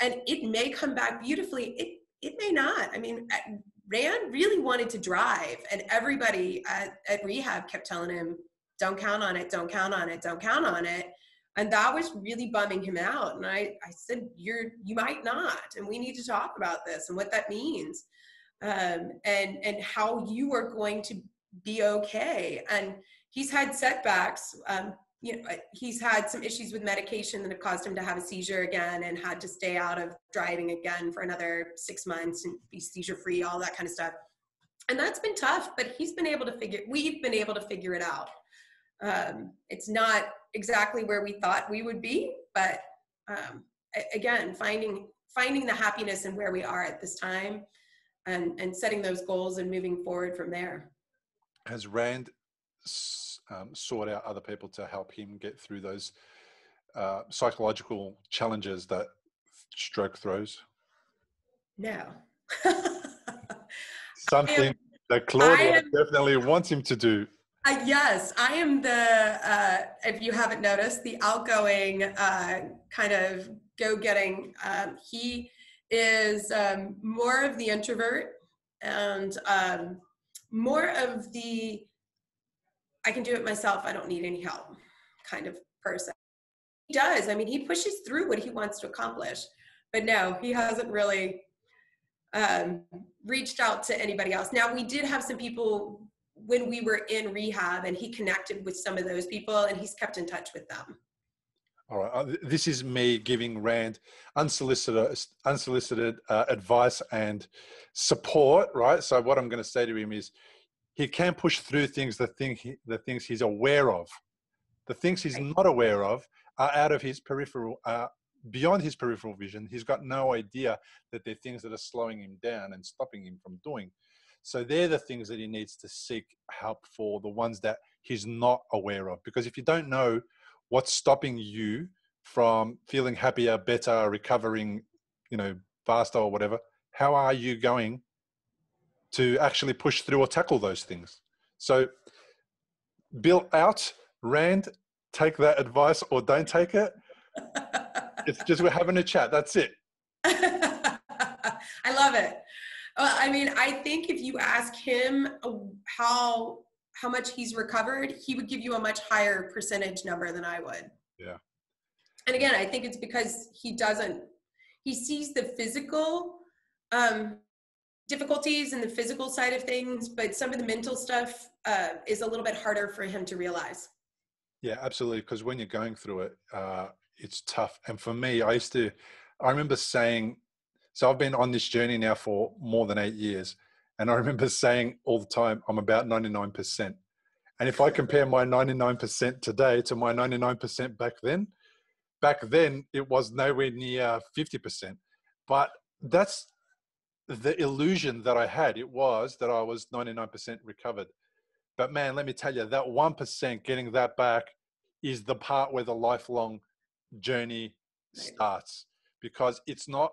and it may come back beautifully. It it may not. I mean, uh, Rand really wanted to drive, and everybody at, at rehab kept telling him, "Don't count on it. Don't count on it. Don't count on it." And that was really bumming him out. And I, I said, "You're, you might not, and we need to talk about this and what that means, um, and and how you are going to be okay." And he's had setbacks. Um, you know, he's had some issues with medication that have caused him to have a seizure again and had to stay out of driving again for another six months and be seizure free, all that kind of stuff. And that's been tough, but he's been able to figure, we've been able to figure it out. Um, it's not exactly where we thought we would be, but um, again, finding, finding the happiness in where we are at this time and, and setting those goals and moving forward from there. Has Rand um, sought out other people to help him get through those uh, psychological challenges that stroke throws? No. Something [laughs] am, that Claudia am, definitely wants him to do. Uh, yes, I am the, uh, if you haven't noticed, the outgoing uh, kind of go getting. Um, he is um, more of the introvert and um, more of the I can do it myself. I don't need any help kind of person. He does. I mean, he pushes through what he wants to accomplish. But no, he hasn't really um, reached out to anybody else. Now, we did have some people when we were in rehab, and he connected with some of those people, and he's kept in touch with them. All right. Uh, this is me giving Rand unsolicited, unsolicited uh, advice and support, right? So, what I'm going to say to him is he can push through things the thing he, the things he's aware of the things he's not aware of are out of his peripheral uh, beyond his peripheral vision he's got no idea that they're things that are slowing him down and stopping him from doing so they're the things that he needs to seek help for the ones that he's not aware of because if you don't know what's stopping you from feeling happier better recovering you know faster or whatever how are you going to actually push through or tackle those things. So, Bill out, Rand, take that advice or don't take it. [laughs] it's just we're having a chat. That's it. [laughs] I love it. Uh, I mean, I think if you ask him uh, how how much he's recovered, he would give you a much higher percentage number than I would. Yeah. And again, I think it's because he doesn't he sees the physical um, difficulties in the physical side of things, but some of the mental stuff uh, is a little bit harder for him to realize. Yeah, absolutely. Because when you're going through it, uh, it's tough. And for me, I used to, I remember saying, so I've been on this journey now for more than eight years. And I remember saying all the time, I'm about 99%. And if I compare my 99% today to my 99% back then, back then it was nowhere near 50%. But that's the illusion that I had, it was that I was 99% recovered. But man, let me tell you, that 1% getting that back is the part where the lifelong journey starts because it's not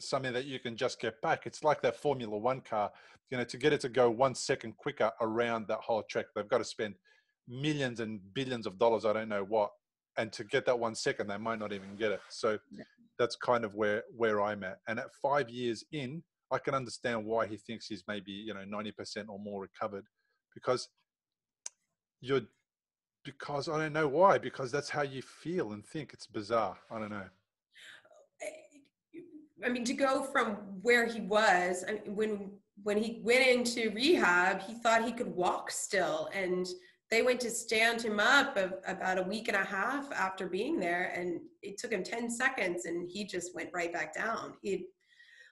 something that you can just get back. It's like that Formula One car, you know, to get it to go one second quicker around that whole track, they've got to spend millions and billions of dollars, I don't know what. And to get that one second, they might not even get it. So that's kind of where where I'm at. And at five years in, I can understand why he thinks he's maybe you know ninety percent or more recovered, because you're because I don't know why because that's how you feel and think. It's bizarre. I don't know. I mean, to go from where he was I mean, when when he went into rehab, he thought he could walk still and they went to stand him up about a week and a half after being there and it took him 10 seconds and he just went right back down he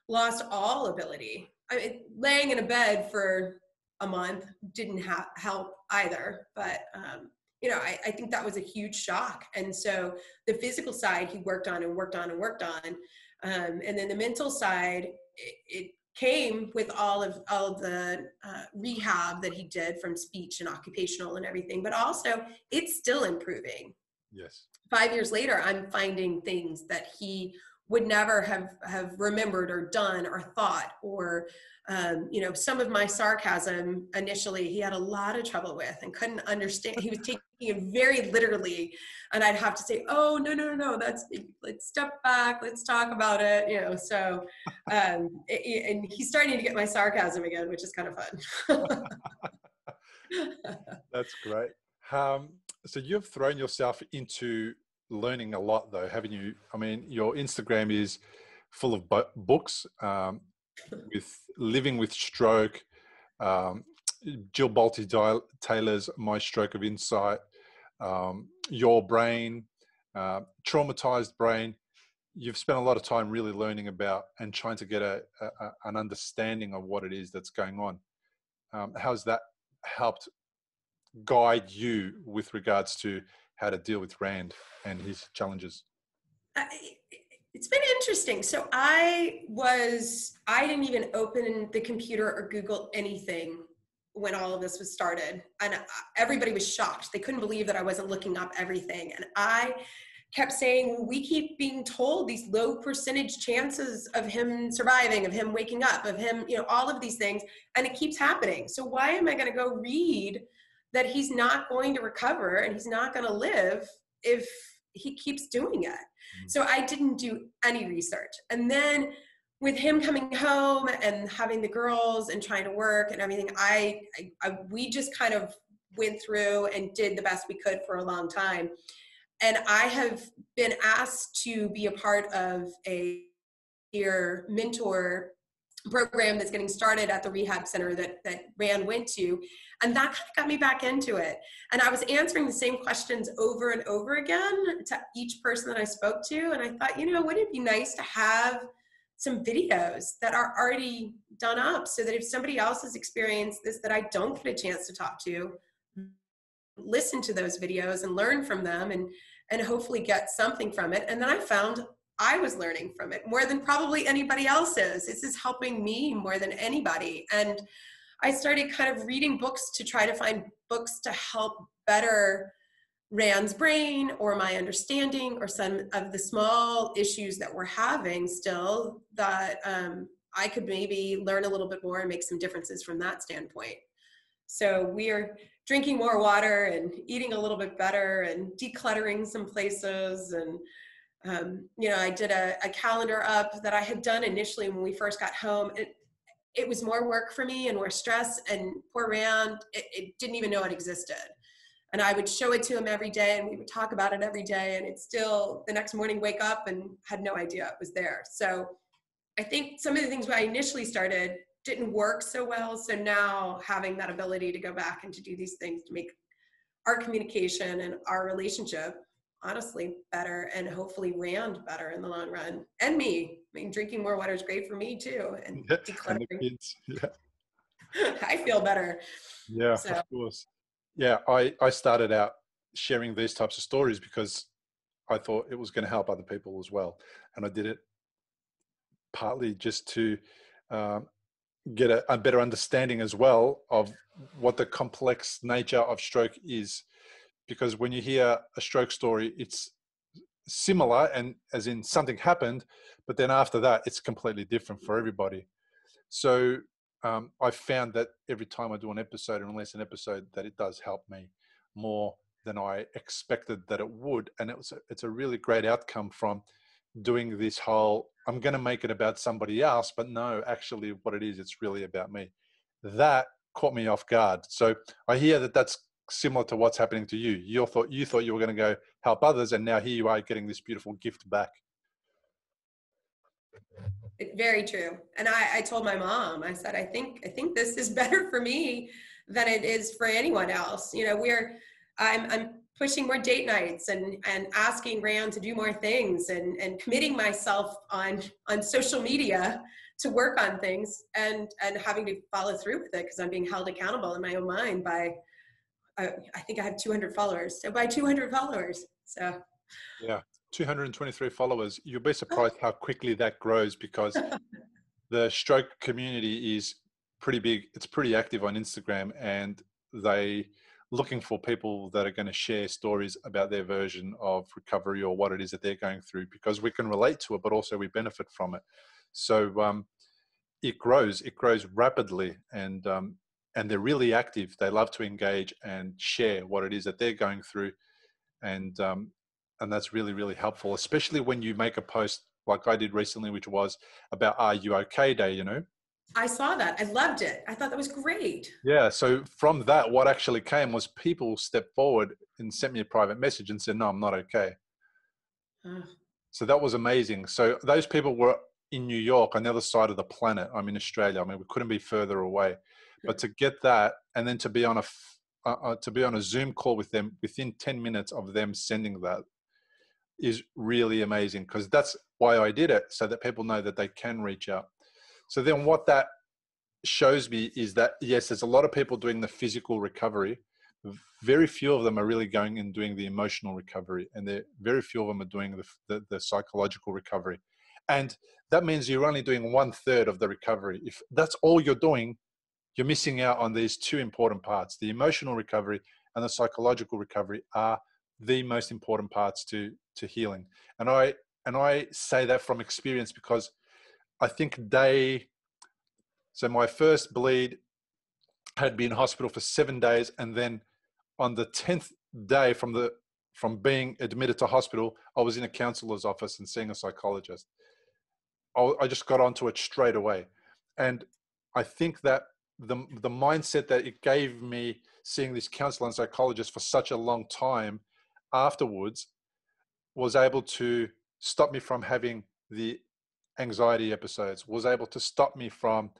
lost all ability I mean, laying in a bed for a month didn't ha- help either. But um, you know, I, I think that was a huge shock. And so the physical side he worked on and worked on and worked on, um, and then the mental side it, it came with all of all of the uh, rehab that he did from speech and occupational and everything but also it's still improving. Yes. Five years later i'm finding things that he would never have have remembered or done or thought or um, you know some of my sarcasm initially he had a lot of trouble with and couldn't understand he was taking it very literally and i'd have to say oh no no no that's let's step back let's talk about it you know so um, it, and he's starting to get my sarcasm again which is kind of fun. [laughs] That's great. Um, so you've thrown yourself into learning a lot though haven't you? I mean your instagram is full of books um, with living with stroke um, jill bolte taylor's my stroke of insight um, your brain uh, traumatized brain you've spent a lot of time really learning about and trying to get a, a an understanding of what it is that's going on um, how's that helped guide you with regards to how to deal with Rand and his challenges? It's been interesting. So I was, I didn't even open the computer or Google anything when all of this was started. And everybody was shocked. They couldn't believe that I wasn't looking up everything. And I kept saying, we keep being told these low percentage chances of him surviving, of him waking up, of him, you know, all of these things. And it keeps happening. So why am I going to go read that he's not going to recover and he's not going to live if he keeps doing it. Mm-hmm. So I didn't do any research. And then with him coming home and having the girls and trying to work and everything, I, I, I we just kind of went through and did the best we could for a long time. And I have been asked to be a part of a peer mentor program that's getting started at the rehab center that that Rand went to, and that kind of got me back into it. And I was answering the same questions over and over again to each person that I spoke to, and I thought, you know, wouldn't it be nice to have some videos that are already done up so that if somebody else has experienced this that I don't get a chance to talk to, listen to those videos and learn from them and and hopefully get something from it. And then I found I was learning from it more than probably anybody else is. This is helping me more than anybody. And I started kind of reading books to try to find books to help better Rand's brain or my understanding or some of the small issues that we're having still that um, I could maybe learn a little bit more and make some differences from that standpoint. So we are drinking more water and eating a little bit better and decluttering some places and um, you know, I did a, a, calendar up that I had done initially when we first got home. It, it was more work for me and more stress and poor Rand, it, it didn't even know it existed. And I would show it to him every day and we would talk about it every day. And it's still the next morning, wake up and had no idea it was there. So I think some of the things I initially started didn't work so well. So now having that ability to go back and to do these things to make our communication and our relationship honestly better and hopefully Rand better in the long run. And me. I mean, drinking more water is great for me too. And [laughs] yeah, decluttering. And kids. Yeah. [laughs] I feel better. Yeah, so. of course. Yeah, I, I started out sharing these types of stories because I thought it was going to help other people as well. And I did it partly just to um, get a, a better understanding as well of what the complex nature of stroke is because when you hear a stroke story, it's similar and as in something happened, but then after that, it's completely different for everybody. So um, I found that every time I do an episode and release an episode, that it does help me more than I expected that it would, and it was it's a really great outcome from doing this whole. I'm going to make it about somebody else, but no, actually, what it is, it's really about me. That caught me off guard. So I hear that that's similar to what's happening to you. You thought you thought you were going to go help others, and now here you are getting this beautiful gift back. Very true. And I, I told my mom, I said, I think I think this is [laughs] better for me than it is for anyone else. You know, we're I'm I'm pushing more date nights and and asking Rand to do more things and and committing myself on on social media to work on things and and having to follow through with it because I'm being held accountable in my own mind by I, I think I have 200 followers. So by 200 followers. So yeah, 223 followers. You'll be surprised how quickly that grows because [laughs] the stroke community is pretty big. It's pretty active on Instagram and they looking for people that are going to share stories about their version of recovery or what it is that they're going through because we can relate to it, but also we benefit from it. So um, it grows, it grows rapidly, and um, and they're really active. They love to engage and share what it is that they're going through, and um, and that's really really helpful, especially when you make a post like I did recently, which was about Are You Okay Day, you know, I saw that. I loved it. I thought that was great. Yeah. So from that, what actually came was people stepped forward and sent me a private message and said, "No, I'm not okay." Uh. So that was amazing. So those people were in New York on the other side of the planet. I'm in Australia. I mean, we couldn't be further away. But to get that, and then to be on a uh, uh, to be on a Zoom call with them within 10 minutes of them sending that is really amazing because that's why I did it so that people know that they can reach out. So then what that shows me is that yes, there's a lot of people doing the physical recovery. Very few of them are really going and doing the emotional recovery, and there very few of them are doing the, the, the psychological recovery. And that means you're only doing one third of the recovery. If that's all you're doing, you're missing out on these two important parts. The emotional recovery and the psychological recovery are the most important parts to to healing. And I and I say that from experience because I think day, so my first bleed had been in hospital for seven days, and then on the tenth day from the from being admitted to hospital, I was in a counselor's office and seeing a psychologist. I, I just got onto it straight away, and I think that the the mindset that it gave me seeing this counselor and psychologist for such a long time afterwards was able to stop me from having the anxiety episodes was able to stop me from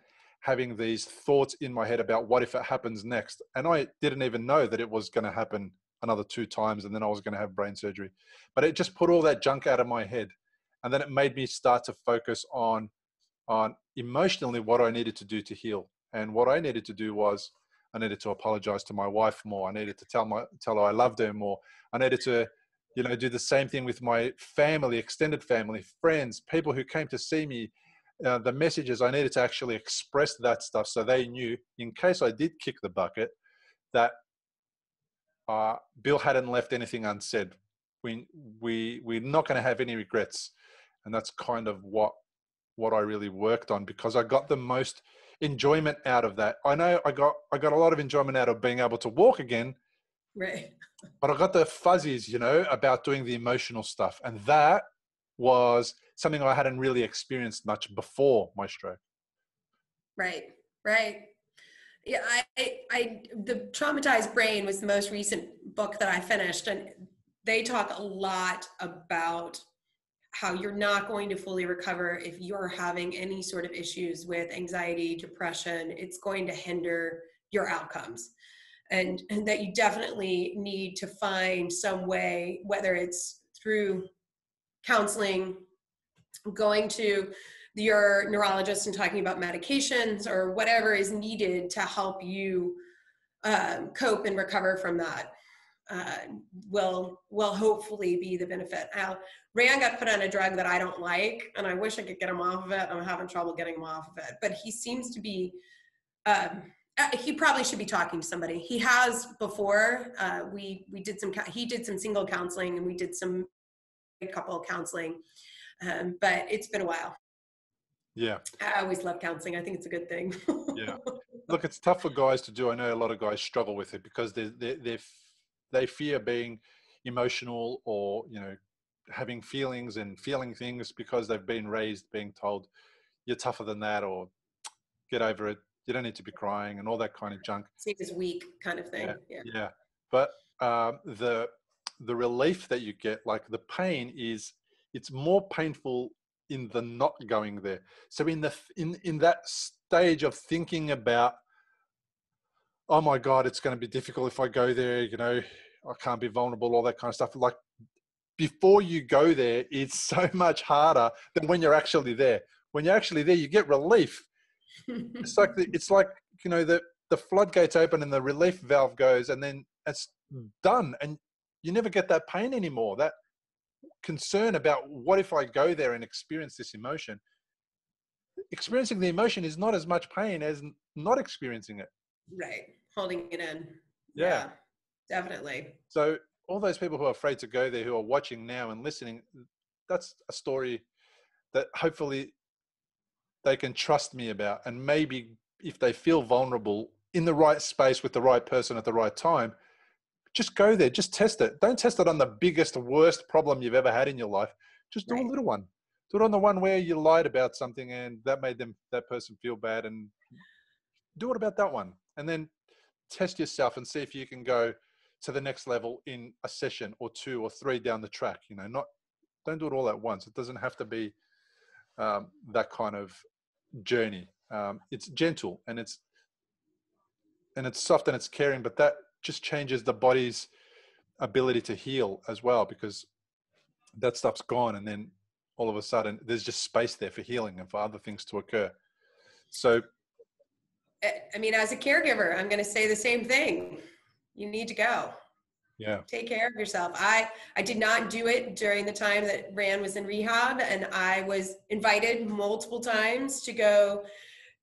having these thoughts in my head about what if it happens next. And i didn't even know that it was going to happen another two times and then i was going to have brain surgery. But it just put all that junk out of my head and then it made me start to focus on on emotionally what i needed to do to heal and what i needed to do was i needed to apologize to my wife more. I needed to tell my tell her i loved her more. I needed to you know do the same thing with my family extended family friends people who came to see me uh, the messages. I needed to actually express that stuff so they knew in case i did kick the bucket that uh, bill hadn't left anything unsaid. We we we're not going to have any regrets. And that's kind of what what i really worked on because i got the most enjoyment out of that i know i got i got a lot of enjoyment out of being able to walk again right but I got the fuzzies, you know, about doing the emotional stuff. And that was something I hadn't really experienced much before my stroke. Right, right. Yeah, I, I, the traumatized brain was the most recent book that I finished, and they talk a lot about how you're not going to fully recover if you're having any sort of issues with anxiety, depression. It's going to hinder your outcomes and, and that you definitely need to find some way, whether it's through counseling, going to your neurologist and talking about medications or whatever is needed to help you um, cope and recover from that uh, will will hopefully be the benefit. Now, Rand got put on a drug that I don't like, and I wish I could get him off of it. I'm having trouble getting him off of it, but he seems to be um, uh, he probably should be talking to somebody. He has before. Uh, we we did some. He did some single counseling, and we did some couple counseling. Um, but it's been a while. Yeah. I always love counseling. I think it's a good thing. [laughs] yeah. Look, it's tough for guys to do. I know a lot of guys struggle with it because they're, they they they fear being emotional or you know having feelings and feeling things because they've been raised being told you're tougher than that or get over it you don't need to be crying and all that kind of junk. Seen as weak kind of thing. Yeah. Yeah. yeah. But um, the the relief that you get, like the pain, is it's more painful in the not going there. So in the in in that stage of thinking about, oh my God, it's going to be difficult if I go there. You know, I can't be vulnerable. All that kind of stuff. Like before you go there, it's [laughs] so much harder than when you're actually there. when you're actually there, you get relief. It's like the, it's like you know the the floodgates open and the relief valve goes, and then it's done, and you never get that pain anymore. That concern about what if I go there and experience this emotion. Experiencing the emotion is not as much pain as not experiencing it. Right. Holding it in. Yeah. definitely. So all those people who are afraid to go there, who are watching now and listening, that's a story that hopefully they can trust me about. And maybe if they feel vulnerable in the right space with the right person at the right time, just go there, just test it. Don't test it on the biggest, worst problem you've ever had in your life. Just do Right. a little one. Do it on the one where you lied about something and that made them that person feel bad and do it about that one. And then test yourself and see if you can go to the next level in a session or two or three down the track. You know, not don't do it all at once. It doesn't have to be um, that kind of journey. Um, it's gentle and it's and it's soft and it's caring, but that just changes the body's ability to heal as well because that stuff's gone and then all of a sudden there's just space there for healing and for other things to occur. So I mean, as a caregiver, I'm going to say the same thing. You need to go. yeah, take care of yourself. I I did not do it during the time that Rand was in rehab, and I was invited multiple times to go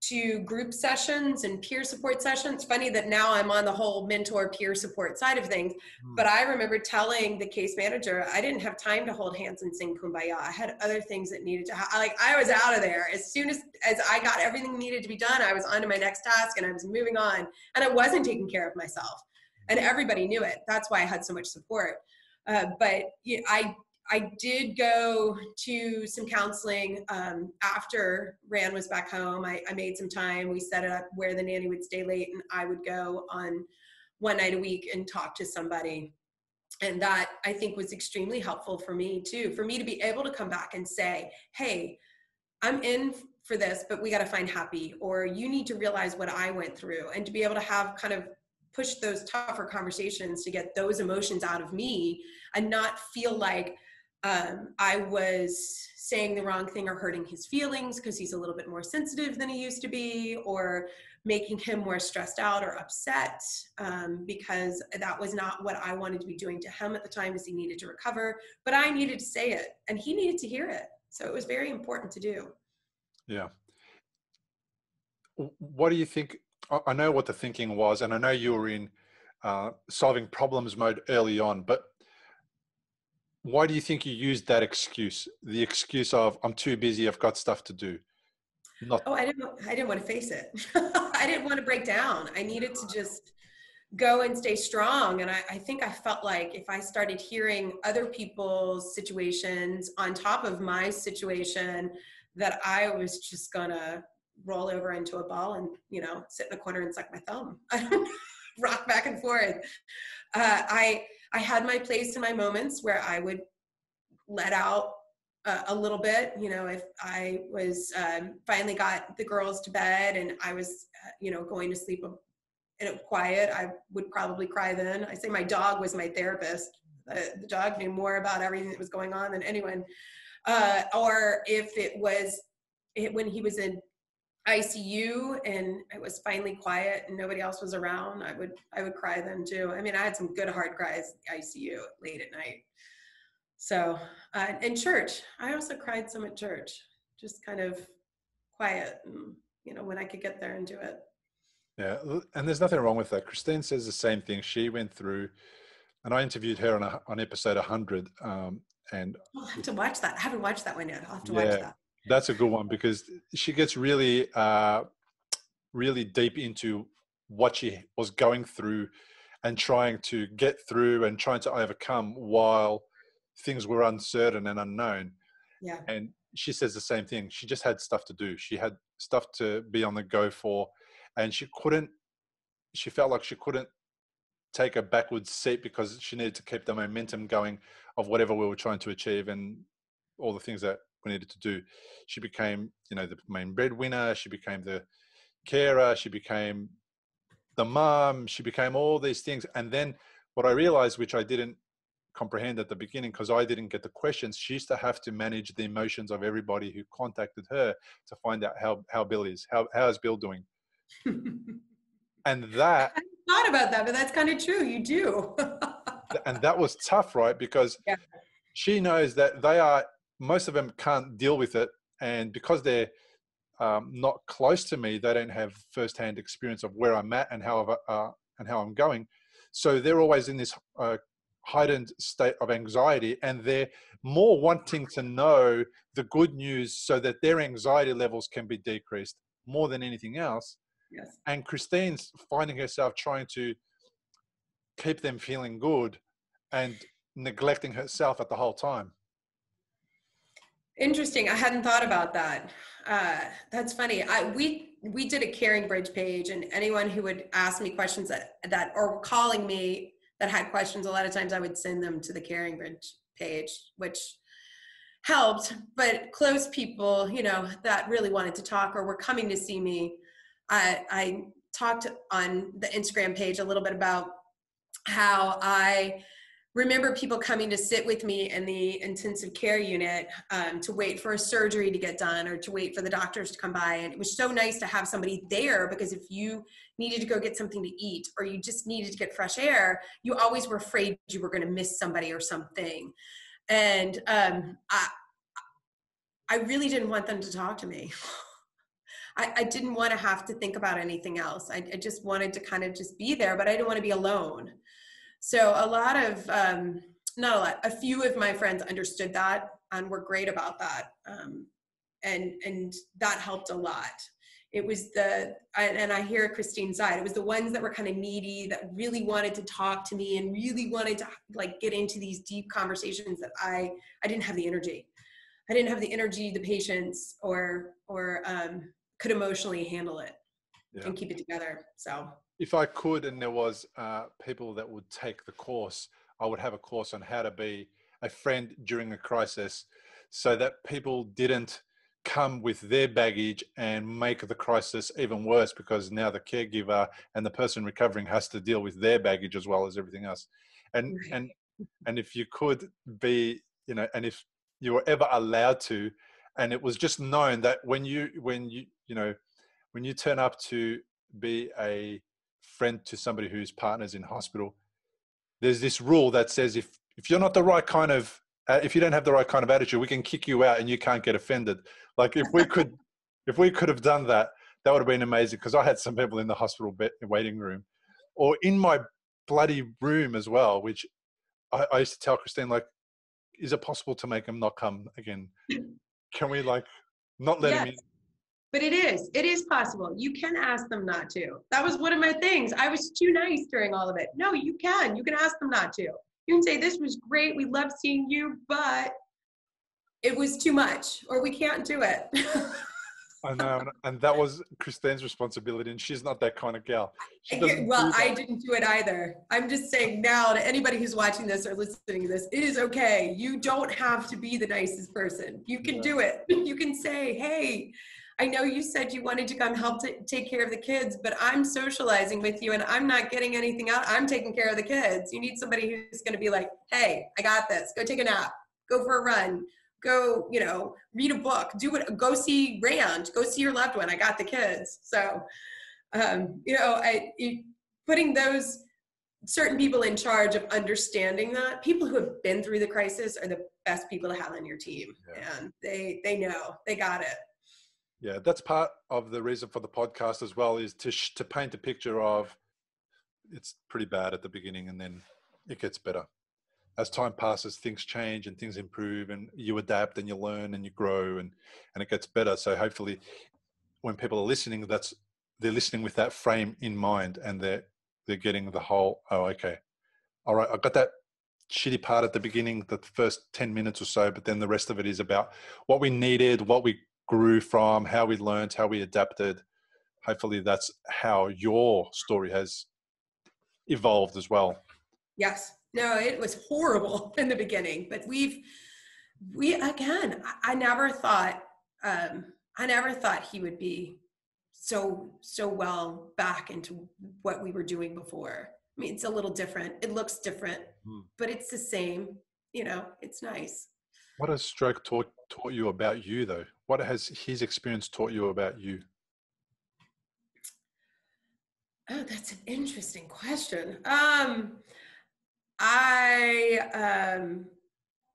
to group sessions and peer support sessions. Funny that now I'm on the whole mentor peer support side of things, but I remember telling the case manager I didn't have time to hold hands and sing kumbaya. I had other things that needed to ha- like I was out of there as soon as as I got everything needed to be done. I was on to my next task and I was moving on, and I wasn't taking care of myself and everybody knew it. That's why I had so much support. Uh, but yeah, I I did go to some counseling um, after Rand was back home. I, I made some time. We set it up where the nanny would stay late, and I would go on one night a week and talk to somebody. And that I think was extremely helpful for me too, for me to be able to come back and say, "Hey, I'm in for this, but we got to find happy," or "You need to realize what I went through," and to be able to have kind of push those tougher conversations to get those emotions out of me and not feel like um, I was saying the wrong thing or hurting his feelings because he's a little bit more sensitive than he used to be, or making him more stressed out or upset um, because that was not what I wanted to be doing to him at the time because he needed to recover. But I needed to say it and he needed to hear it. So it was very important to do. yeah. What do you think? I I know what the thinking was, and I know you were in uh, solving problems mode early on, but why do you think you used that excuse? The excuse of "I'm too busy, I've got stuff to do." Not Oh, I didn't. I didn't want to face it. [laughs] I didn't want to break down. I needed to just go and stay strong. And I, I think I felt like if I started hearing other people's situations on top of my situation, that I was just gonna roll over into a ball and you know sit in the corner and suck my thumb, [laughs] rock back and forth. Uh, I I had my place in my moments where I would let out uh, a little bit. You know, if I was um, finally got the girls to bed and I was, uh, you know, going to sleep in quiet, I would probably cry then. I say my dog was my therapist. Uh, the dog knew more about everything that was going on than anyone. Uh, or if it was it, when he was in ICU and it was finally quiet and nobody else was around, I would I would cry then too. I mean, I had some good hard cries in ICU late at night. So, uh, in church, I also cried some at church, just kind of quiet, and, you know, when I could get there and do it. Yeah, and there's nothing wrong with that. Christine says the same thing. She went through, and I interviewed her on a, on episode 100, um, and I'll have to watch that. I haven't watched that one yet. I'll have to Yeah. watch that. That's a good one because she gets really, uh, really deep into what she was going through and trying to get through and trying to overcome while things were uncertain and unknown. Yeah. and she says the same thing she just had stuff to do she had stuff to be on the go for and she couldn't she felt like she couldn't take a backwards seat because she needed to keep the momentum going of whatever we were trying to achieve and all the things that we needed to do she became you know the main breadwinner she became the carer she became the mom she became all these things and then what i realized which i didn't comprehend at the beginning because I didn't get the questions. She used to have to manage the emotions of everybody who contacted her to find out how how Bill is. How how's Bill doing? [laughs] and that I thought about that, but that's kind of true. You do. [laughs] and that was tough, right? Because Yeah. she knows that they are most of them can't deal with it, and because they're um, not close to me, they don't have firsthand experience of where I'm at and how I've, uh, and how I'm going. So they're always in this uh, heightened state of anxiety, and they're more wanting to know the good news so that their anxiety levels can be decreased more than anything else yes. and Christine's finding herself trying to keep them feeling good and neglecting herself at the whole time. Interesting. I hadn't thought about that. Uh, that's funny. I we we did a CaringBridge page, and anyone who would ask me questions that that or calling me that had questions, a lot of times I would send them to the CaringBridge page, which helped. But close people, you know, that really wanted to talk or were coming to see me, I I talked on the Instagram page a little bit about how I remember people coming to sit with me in the intensive care unit um, to wait for a surgery to get done or to wait for the doctors to come by. And it was so nice to have somebody there because if you needed to go get something to eat or you just needed to get fresh air, you always were afraid you were going to miss somebody or something. And um, I, I really didn't want them to talk to me. [laughs] I, I didn't want to have to think about anything else. I, I just wanted to kind of just be there, but I didn't want to be alone. So a lot of, um, not a lot, a few of my friends understood that and were great about that. Um, and, and that helped a lot. It was the, and I hear Christine's side, it was the ones that were kind of needy that really wanted to talk to me and really wanted to like get into these deep conversations that I, I didn't have the energy. I didn't have the energy, the patience, or, or um, could emotionally handle it Yeah. and keep it together. So If I could, and there was uh, people that would take the course, I would have a course on how to be a friend during a crisis, so that people didn't come with their baggage and make the crisis even worse because now the caregiver and the person recovering has to deal with their baggage as well as everything else. And and and if you could be you know and if you were ever allowed to and it was just known that when you when you you know when you turn up to be a friend to somebody whose partner's in hospital there's this rule that says if if you're not the right kind of uh, if you don't have the right kind of attitude we can kick you out and you can't get offended. Like if we could [laughs] if we could have done that that would have been amazing because i had some people in the hospital bed, waiting room or in my bloody room as well which I, I used to tell christine like is it possible to make him not come again? [clears throat] Can we like not let him in. But it is. It is possible. You can ask them not to. That was one of my things. I was too nice during all of it. No, you can. You can ask them not to. You can say, This was great. We love seeing you, but it was too much, or we can't do it. I know, and- and that was Christine's responsibility, and she's not that kind of gal. She I doesn't get- well, I didn't do it either. I'm just saying now to anybody who's watching this or listening to this, it is okay. You don't have to be the nicest person. You can Yeah. do it. [laughs] You can say, hey, I know you said you wanted to come help to take care of the kids, but I'm socializing with you and I'm not getting anything out. I'm taking care of the kids. You need somebody who's going to be like, hey, I got this. Go take a nap. Go for a run. Go, you know, read a book. Do it. Go see Rand. Go see your loved one. I got the kids. So, um, you know, I putting those certain people in charge of understanding that people who have been through the crisis are the best people to have on your team, Yeah. and they they know they got it. Yeah, that's part of the reason for the podcast as well is to sh- to paint a picture of it's pretty bad at the beginning and then it gets better. As time passes, things change and things improve, and you adapt and you learn and you grow and and it gets better. So hopefully, when people are listening, that's they're listening with that frame in mind and they're they're getting the whole. Oh, okay, all right, I got that shitty part at the beginning, the first ten minutes or so, but then the rest of it is about what we needed, what we grew from, how we learned, how we adapted. Hopefully, that's how your story has evolved as well. Yes. No, it was horrible [laughs] in the beginning, but we've we again. I, I never thought um, I never thought he would be so so well back into what we were doing before. I mean, it's a little different. It looks different, Mm. but it's the same. You know, it's nice. What has stroke taught taught you about you though? What has his experience taught you about you? Oh, that's an interesting question. Um, I um,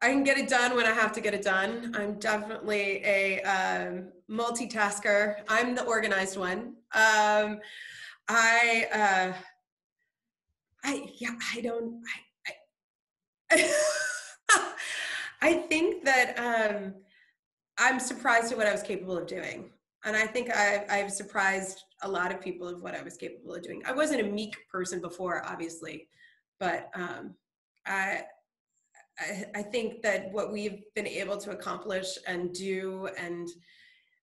I can get it done when I have to get it done. I'm definitely a um, multitasker. I'm the organized one. Um, I uh, I yeah. I don't. I I, [laughs] I think that um, I'm surprised at what I was capable of doing and I think I, I've surprised a lot of people of what I was capable of doing. I wasn't a meek person before, obviously, but um, I, I, I think that what we've been able to accomplish and do, and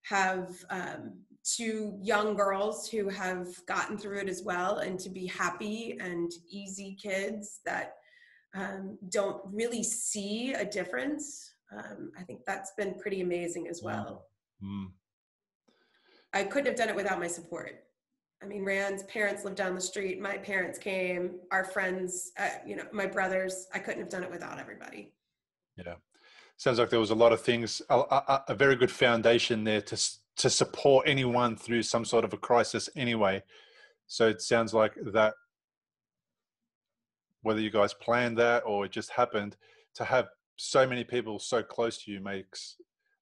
have um, two young girls who have gotten through it as well, and to be happy and easy kids that um, don't really see a difference. Um, I think that's been pretty amazing as well. Mm. I couldn't have done it without my support. I mean, Rand's parents lived down the street. My parents came. Our friends, uh, you know, my brothers. I couldn't have done it without everybody. Yeah, sounds like there was a lot of things, a, a, a very good foundation there to to support anyone through some sort of a crisis. Anyway, so it sounds like that. Whether you guys planned that or it just happened, to have so many people so close to you makes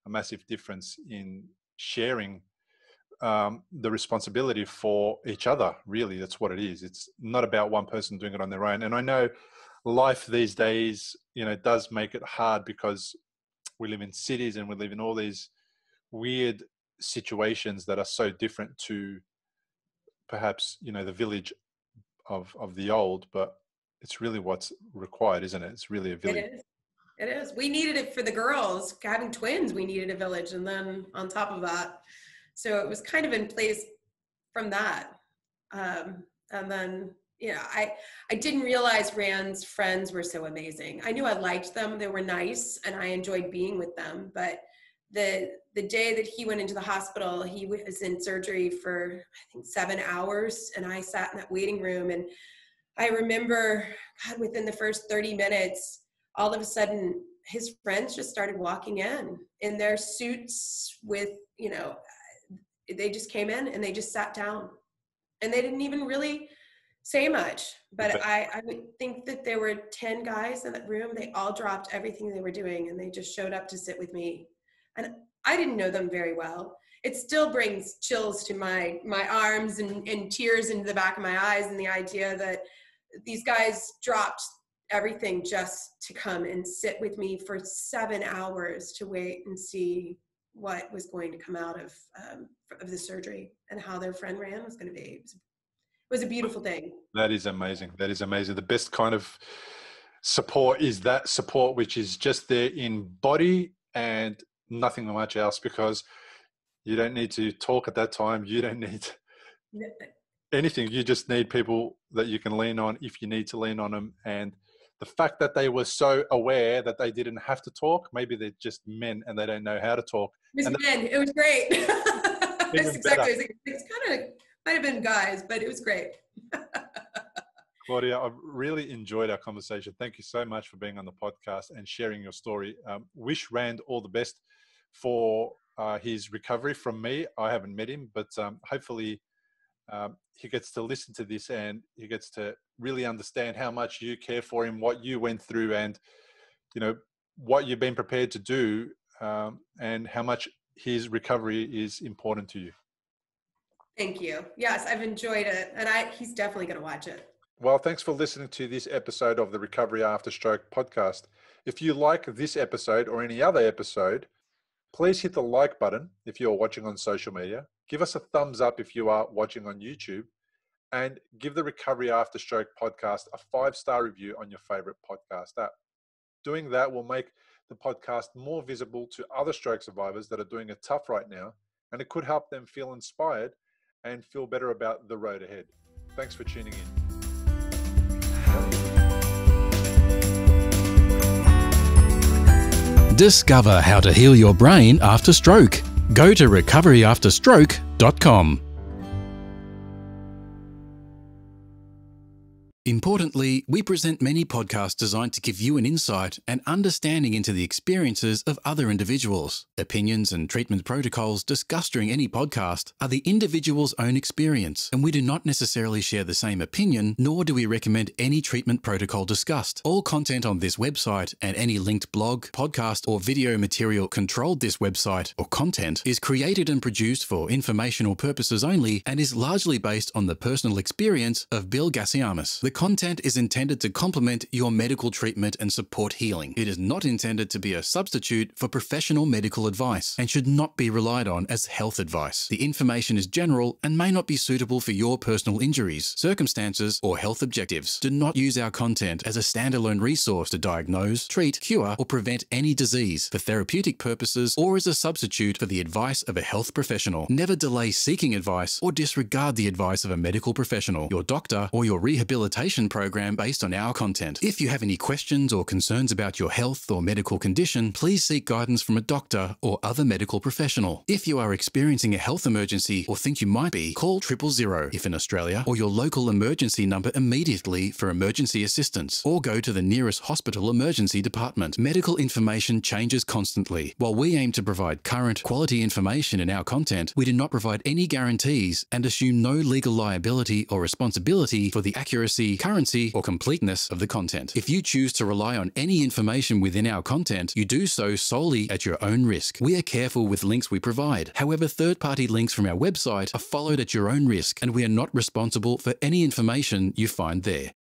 a massive difference in sharing um, the responsibility for each other. Really, that's what it is. It's not about one person doing it on their own. And I know life these days, you know, does make it hard because we live in cities and we live in all these weird situations that are so different to perhaps you know the village of of the old but it's really what's required isn't it it's really a village It is. It is. We needed it for the girls. Having twins, we needed a village, and then on top of that, so it was kind of in place from that. Um, and then, you know, I I didn't realize Rand's friends were so amazing. I knew I liked them; they were nice, and I enjoyed being with them. But the the day that he went into the hospital, he was in surgery for I think seven hours, and I sat in that waiting room, and I remember, God, within the first thirty minutes all of a sudden his friends just started walking in in their suits with you know they just came in and they just sat down. And they didn't even really say much but I, I would think that there were 10 guys in that room. They all dropped everything they were doing and they just showed up to sit with me. And i didn't know them very well. It still brings chills to my my arms and, and tears into the back of my eyes and the idea that these guys dropped everything just to come and sit with me for seven hours to wait and see what was going to come out of um, of the surgery and how their friend Rand was going to be. It was, it was a beautiful thing. that is amazing that is amazing the best kind of support is that support which is just there in body and nothing much else because you don't need to talk at that time you don't need anything. You just need people that you can lean on if you need to lean on them. And the fact that they were so aware that they didn't have to talk, maybe they're just men and they don't know how to talk. It was men. It was great. [laughs] That's exactly. It's kind of might have been guys, but it was great. [laughs] Claudia, I've really enjoyed our conversation. Thank you so much for being on the podcast and sharing your story. Um, wish Rand all the best for uh, his recovery from me. I haven't met him, but um, hopefully um, he gets to listen to this and he gets to really understand how much you care for him, what you went through, and you know what you've been prepared to do, um, and how much his recovery is important to you. Thank you. Yes, I've enjoyed it, and I he's definitely going to watch it. Well, thanks for listening to this episode of the Recovery After Stroke podcast. If you like this episode or any other episode, please hit the like button if you're watching on social media. Give us a thumbs up if you are watching on YouTube. And give the Recovery After Stroke podcast a five star review on your favorite podcast app. Doing that will make the podcast more visible to other stroke survivors that are doing it tough right now. And it could help them feel inspired and feel better about the road ahead. Thanks for tuning in. Discover how to heal your brain after stroke. Go to recoveryafterstroke.com. Importantly, we present many podcasts designed to give you an insight and understanding into the experiences of other individuals. Opinions and treatment protocols discussed during any podcast are the individual's own experience, and we do not necessarily share the same opinion, nor do we recommend any treatment protocol discussed. All content on this website and any linked blog, podcast, or video material controlled this website or content is created and produced for informational purposes only and is largely based on the personal experience of Bill Gasiamis. Content is intended to complement your medical treatment and support healing. It is not intended to be a substitute for professional medical advice and should not be relied on as health advice. The information is general and may not be suitable for your personal injuries, circumstances, or health objectives. Do not use our content as a standalone resource to diagnose, treat, cure, or prevent any disease for therapeutic purposes or as a substitute for the advice of a health professional. Never delay seeking advice or disregard the advice of a medical professional, your doctor, or your rehabilitation program based on our content. If you have any questions or concerns about your health or medical condition, please seek guidance from a doctor or other medical professional. If you are experiencing a health emergency or think you might be, call triple zero if in Australia or your local emergency number immediately for emergency assistance or go to the nearest hospital emergency department. Medical information changes constantly. While we aim to provide current, quality information in our content, we do not provide any guarantees and assume no legal liability or responsibility for the accuracy, currency, or completeness of the content. If you choose to rely on any information within our content, you do so solely at your own risk. We are careful with links we provide. However, third party links from our website are followed at your own risk, and we are not responsible for any information you find there.